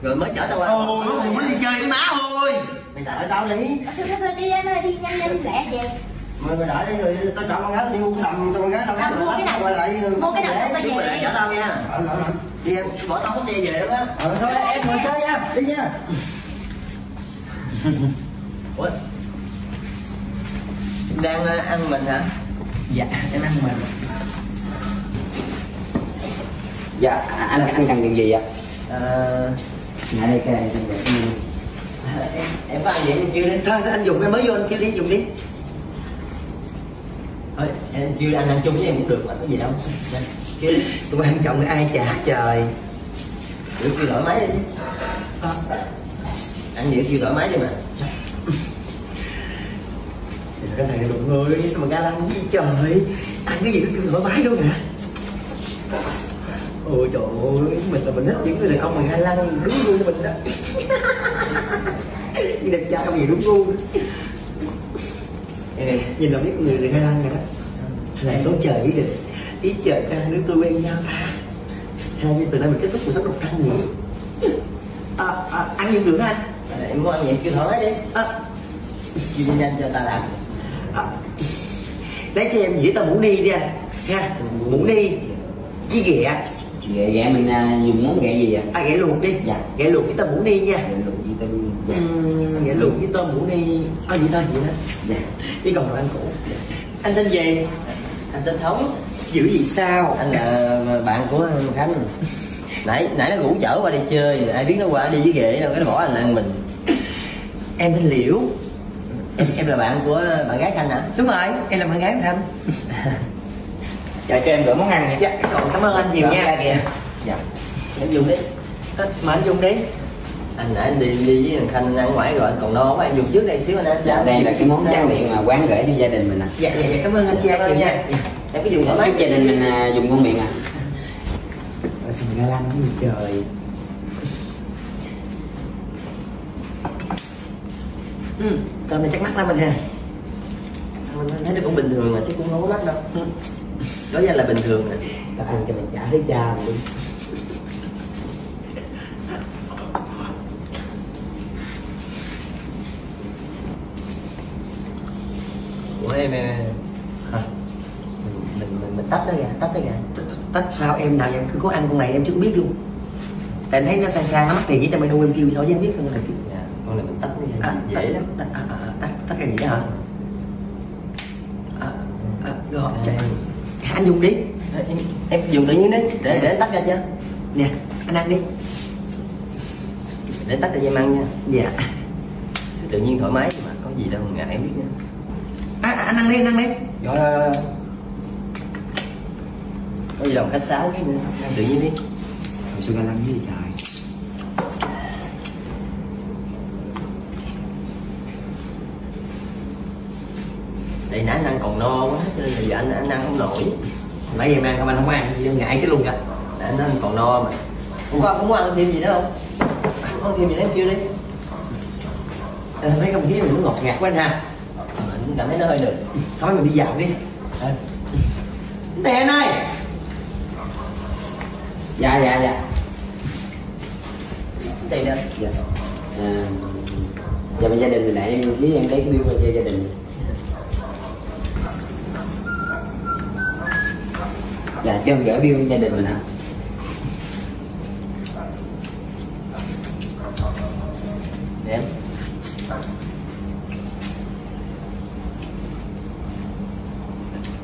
rồi mới chở tao qua ôi nó cùng đi chơi đi má ơi mày đợi tao đi Thôi thôi thôi đi anh ơi đi nhanh nhanh lẹ về. mày mày đợi đi rồi tao chọn con gái đi mua đầm cho con gái tao À, mua cái đầm. quay lại Mua cái để tao về. mày lại chở tao nha ờ, ờ, ờ. đi em bỏ tao có xe về đó ờ thôi em ngồi chơi nha đi nha ủa đang ăn mình hả dạ em ăn mình dạ anh anh cần điều gì ạ? Ờ, dạ đây cái này cái này em, em ăn gì em chưa đi thôi anh dùng em mới vô anh kêu đi dùng đi. Thôi em chưa anh ăn chung với em cũng được mà có gì đâu. Kêu đi quan trọng là ai trả trời. Được kêu thoải mái đi. Ờ, ăn gì kêu thoải mái đi mà cái này đụng ơi sao mà ga lăng gì trời ăn cái gì cũng kêu thoải mái luôn hả ôi trời ơi mình là mình thích những người đàn ông mà ga lăng đúng gu mình đó. Như đẹp trai không gì đúng gu. Ê, nhìn là biết người là ga lăng rồi đó. Lại số trời ý định. Ý trời cho hai đứa tôi quen nhau. Ta hai như từ nay mình kết thúc cuộc sống độc thân nhỉ? À, à, ăn gì được anh Nè, em ăn gì kêu thoải mái đi. À, nhanh nhanh cho ta làm à, lấy cho em dĩa tao muỗng đi đi anh. Ha muỗng đi với ghẹ. Ghẹ ghẹ mình à, dùng món ghẹ gì ạ à ghẹ luộc đi. Dạ. Ghẹ luộc với tao muỗng đi nha. Ghẹ luộc gì tôi dạ ghẹ luộc với tao muỗng đi à vậy thôi vậy thôi dạ. Đi còn anh cũ. Anh tên gì? Anh tên thống. Giữ gì sao? Anh là bạn của khánh. Nãy nãy nó rủ chở qua đi chơi. Ai biết nó qua đi với ghệ đâu cái nó bỏ anh ăn mình. Em tên liễu em em là bạn của bạn gái khanh hả? Đúng rồi em là bạn gái của anh. Dạ cho em gửi món ăn nha. Dạ trời, cảm ơn anh nhiều nha. kìa dạ. Em dùng đi. À, mà anh dùng đi. Anh nãy anh đi đi với thằng khanh anh ăn ngoài rồi anh còn no quá em dùng trước đây xíu anh ăn dạ đây là cái món tráng miệng mà quán gửi cho gia đình mình à dạ dạ dạ cảm ơn anh chị em nha. nha em cứ dùng thoải mái gia đình mình à, dùng ngon miệng à. Mà ga lăng trời Ừ, cơm này chắc mắc lắm anh ha. Mình thấy nó cũng bình thường mà chứ cũng không có mắc đâu. Đối với anh là bình thường nè. Tao ăn cho mày trả thấy cha đi của em em Hả? mình mình mình, mình tách nó ra tách nó ra. Tách sao? Em nào em cứ có ăn con này em chưa có biết luôn. Tại em thấy nó sang sang nó mắc tiền với cho nuôi em kêu thôi chứ em biết con này dạ con này mình tách nó ra à, dễ lắm tách, à, à, à, gì đó hả à, à, rồi chạy. Anh dùng đi. Em, em dùng tự nhiên đi để để anh tách ra chứ nè anh ăn đi. Để tách ra cho em ăn nha. Dạ. Tự nhiên thoải mái mà có gì đâu ngại em biết nha. À, à, anh ăn đi anh ăn đi. Rồi rồi rồi có gì đâu khách sáo cái nữa ăn tự nhiên đi. Hồi xưa ga lăng cái gì trời đây nãy anh ăn còn no quá cho nên là giờ anh anh ăn không nổi. Nãy giờ mang không anh không ăn gì ngại cái luôn kìa. Để anh ăn còn no mà. Không có không có ăn thêm gì nữa không? Con thêm gì em kêu đi. Anh thấy không khí mình nó ngọt ngạt quá anh ha. Anh cảm thấy nó hơi được thôi mình đi dạo đi. Tè anh ơi. Dạ dạ dạ. Tiền đi. Dạ. À, dạ bên gia đình mình nãy em xí em lấy cái bill cho gia đình? Dạ cho em gửi bill gia đình mình hả để em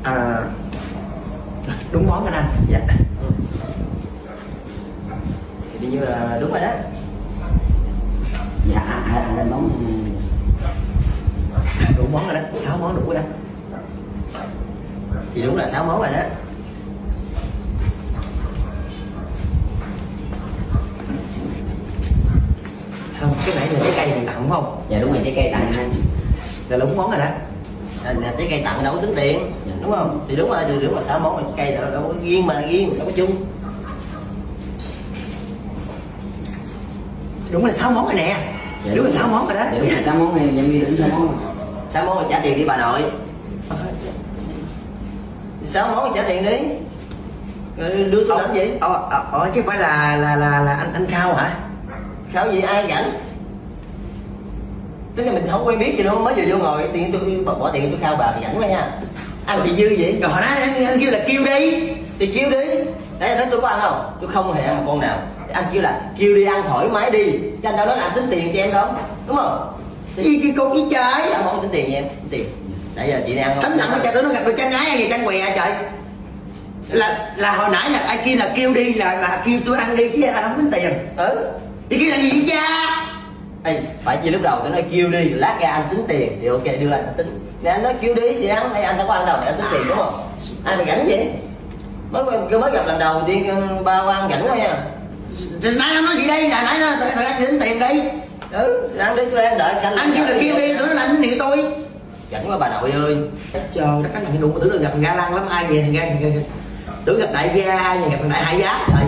à, đúng món anh anh dạ thì như là đúng rồi đó dạ à, à, anh món đủ món rồi đó sáu món đủ rồi đó thì đúng là sáu món rồi đó không cái nãy là trái cây mình tặng đúng không dạ đúng rồi trái cây tặng anh là đúng món rồi đó à, nè, trái cây tặng đâu có tính tiền đúng không thì đúng rồi thì đúng là sáu món mà trái cây đâu, đâu có riêng mà riêng đâu có chung. Đúng là sáu món rồi nè. Đúng là sáu món rồi đó. Dạ đúng rồi sáu món em em ghi đúng sáu món rồi. sáu món trả tiền đi bà nội. Sáu món trả tiền đi. Đưa tôi làm gì? ờ ờ ờ, chứ phải là là là là anh anh khao hả? Khảo gì ai rảnh? Tức là mình không quen biết gì đâu mới vừa vô ngồi tiền tôi bỏ, bỏ tiền tôi khao bà thì rảnh quá nha ăn bị dư vậy? Rồi nãy anh, anh kêu là kêu đi thì kêu đi. Để thấy tôi có ăn không? Tôi không hề ăn một con nào. Anh kêu là kêu đi ăn thoải mái đi. Chứ anh đâu nói là anh tính tiền cho em đâu. Đúng không? Gì cái cô với trái. Sao không tính tiền cho em tính tiền. Nãy giờ chị đi ăn không? Tấm nhận nó trời nó gặp được chân gái hay gì chân què trời? Là là hồi nãy là ai kêu là kêu đi là là kêu tôi ăn đi chứ anh không tính tiền. Ừ. Thì kêu là gì vậy cha? Ê, phải chi lúc đầu tôi nói kêu đi lát ra anh tính tiền. Thì ok đưa anh tính. Nè anh nói kêu đi thì ăn hay anh đâu có ăn đâu để anh tính tiền đúng không? Ai mà rảnh vậy mới mới mới gặp lần đầu tiên bao ăn rảnh thôi nha. Thì nãy anh nói gì đây? Là nãy nó tụi anh tính tiền đi ừ ăn đi tôi đang đợi anh anh kêu là kêu đi tụi nó làm tính tiền tôi? Rảnh quá bà nội ơi. Trời đất cái này đụng tưởng là gặp ga lăng lắm ai vậy thằng ga tưởng gặp đại gia ai vậy gặp đại hải giá trời.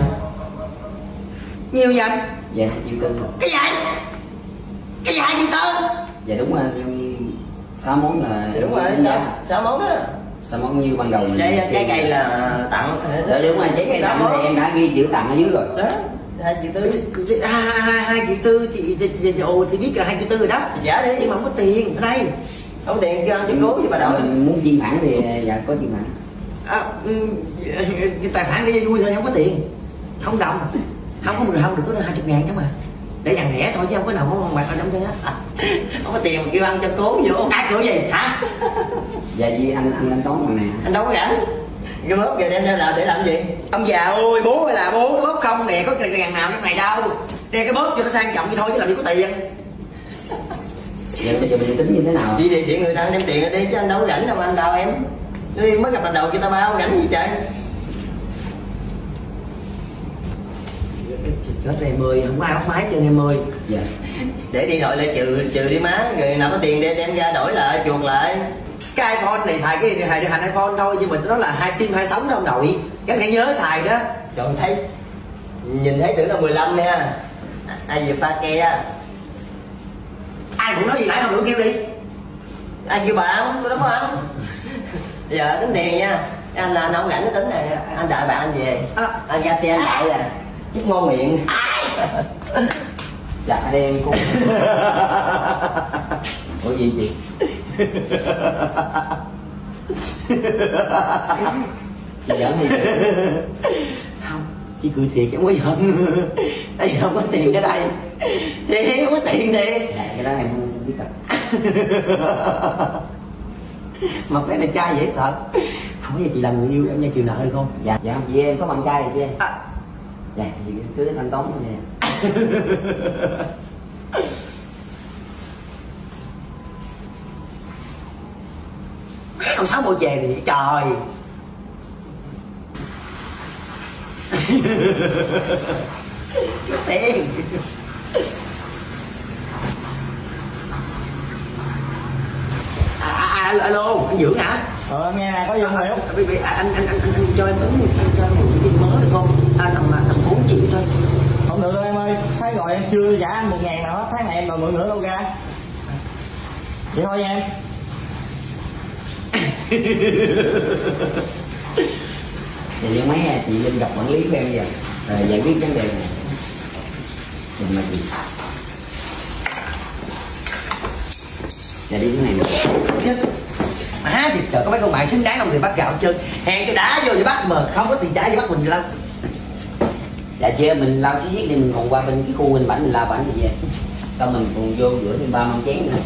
Nhiều vậy? Anh dạ hai triệu tư cái gì? Cái gì hai triệu tư dạ đúng rồi sáu món là đúng rồi sáu món đó sáu món như ban đầu mình trái trái cây là tặng dạ đúng rồi trái cây tặng thì em đã ghi chữ tặng ở dưới rồi. Đó hai triệu tư. Hai hai hai triệu tư chị chị chị chị ồ thì biết là hai triệu tư rồi đó. Trả đi nhưng mà không có tiền. Ở đây không có tiền kêu ăn chứ cố gì bà nội. mình muốn chiên hẳn thì dạ có chiên hẳn à, ừ, tài khoản để cho vui thôi không có tiền. Không đồng. Không có mười không được có hai chục ngàn chứ mà để dằn thẻ thôi chứ không có nào có bạc ở trong chân á. Không có tiền mà kêu ăn cho cố vô ai cửa gì hả? Dạ gì anh anh anh toán bằng này. Anh đâu có rảnh cái bóp về đem theo là để làm gì? Ông già ơi bố ơi là bố cái bóp không nè có cái ngàn nào trong này đâu. Nè cái bóp cho nó sang trọng vậy thôi chứ làm gì có tiền. Dạ bây giờ mình tính như thế nào? Đi điện người ta đem tiền đi chứ anh đâu có rảnh đâu anh bao em. Đi mới gặp lần đầu người ta bao rảnh gì trời chết rồi em ơi không có ai bắt máy cho em ơi dạ. Để điện thoại lại trừ trừ đi má rồi nào có tiền đem đem ra đổi lại chuột lại. Cái iphone này xài cái điện thoại điều hành iphone thôi nhưng mà nó là hai sim hai đó ông nội. Cái phải nhớ xài đó. Trời thấy nhìn thấy tưởng là 15 nha. Ai vừa pha ke ai cũng nói gì nãy không được kêu đi. Ai kêu bà ăn tôi đâu có ăn. Giờ tính tiền nha. Anh là anh không rảnh tính này anh đợi bạn anh về. Anh ra xe anh đợi à chúc ngon miệng. Dạ em cũng ủa gì chị chị giỡn gì không chị cười thiệt chứ không có giận. Đây không có tiền ở đây. Thì không có tiền thiệt. Dạ cái đó em không biết rồi mà cái này trai dễ sợ. Không có gì chị làm người yêu em nha chịu nợ được không? Dạ dạ chị em có bạn trai rồi chị em dạ chị cứ thanh toán thôi nè. Con sáu bộ chè thì trời. Tiền à, à, à, alo anh dưỡng hả? Ờ nghe có gì không hiểu? à, anh, anh, anh, anh, anh cho em anh cho em một cái mới được không? À, tầm tầm triệu thôi. Không được đâu em ơi. Tháng rồi em chưa trả anh một ngàn nào hết. Tháng này em đòi mượn nữa đâu ra. Vậy thôi nha em. Thì những mấy chị Linh gặp quản lý của em giờ rồi giải quyết vấn đề này. Đừng mà chị dạ đi cái này nữa má thì trời có mấy con bạn xứng đáng không thì bắt gạo chân hẹn cho đá vô thì bắt mà không có tiền trả thì bắt mình lắm dạ chưa mình lao xí xí đi, mình còn qua bên cái khu mình bảnh mình lao bảnh thì về. Xong mình còn vô rửa thêm ba mâm chén nữa.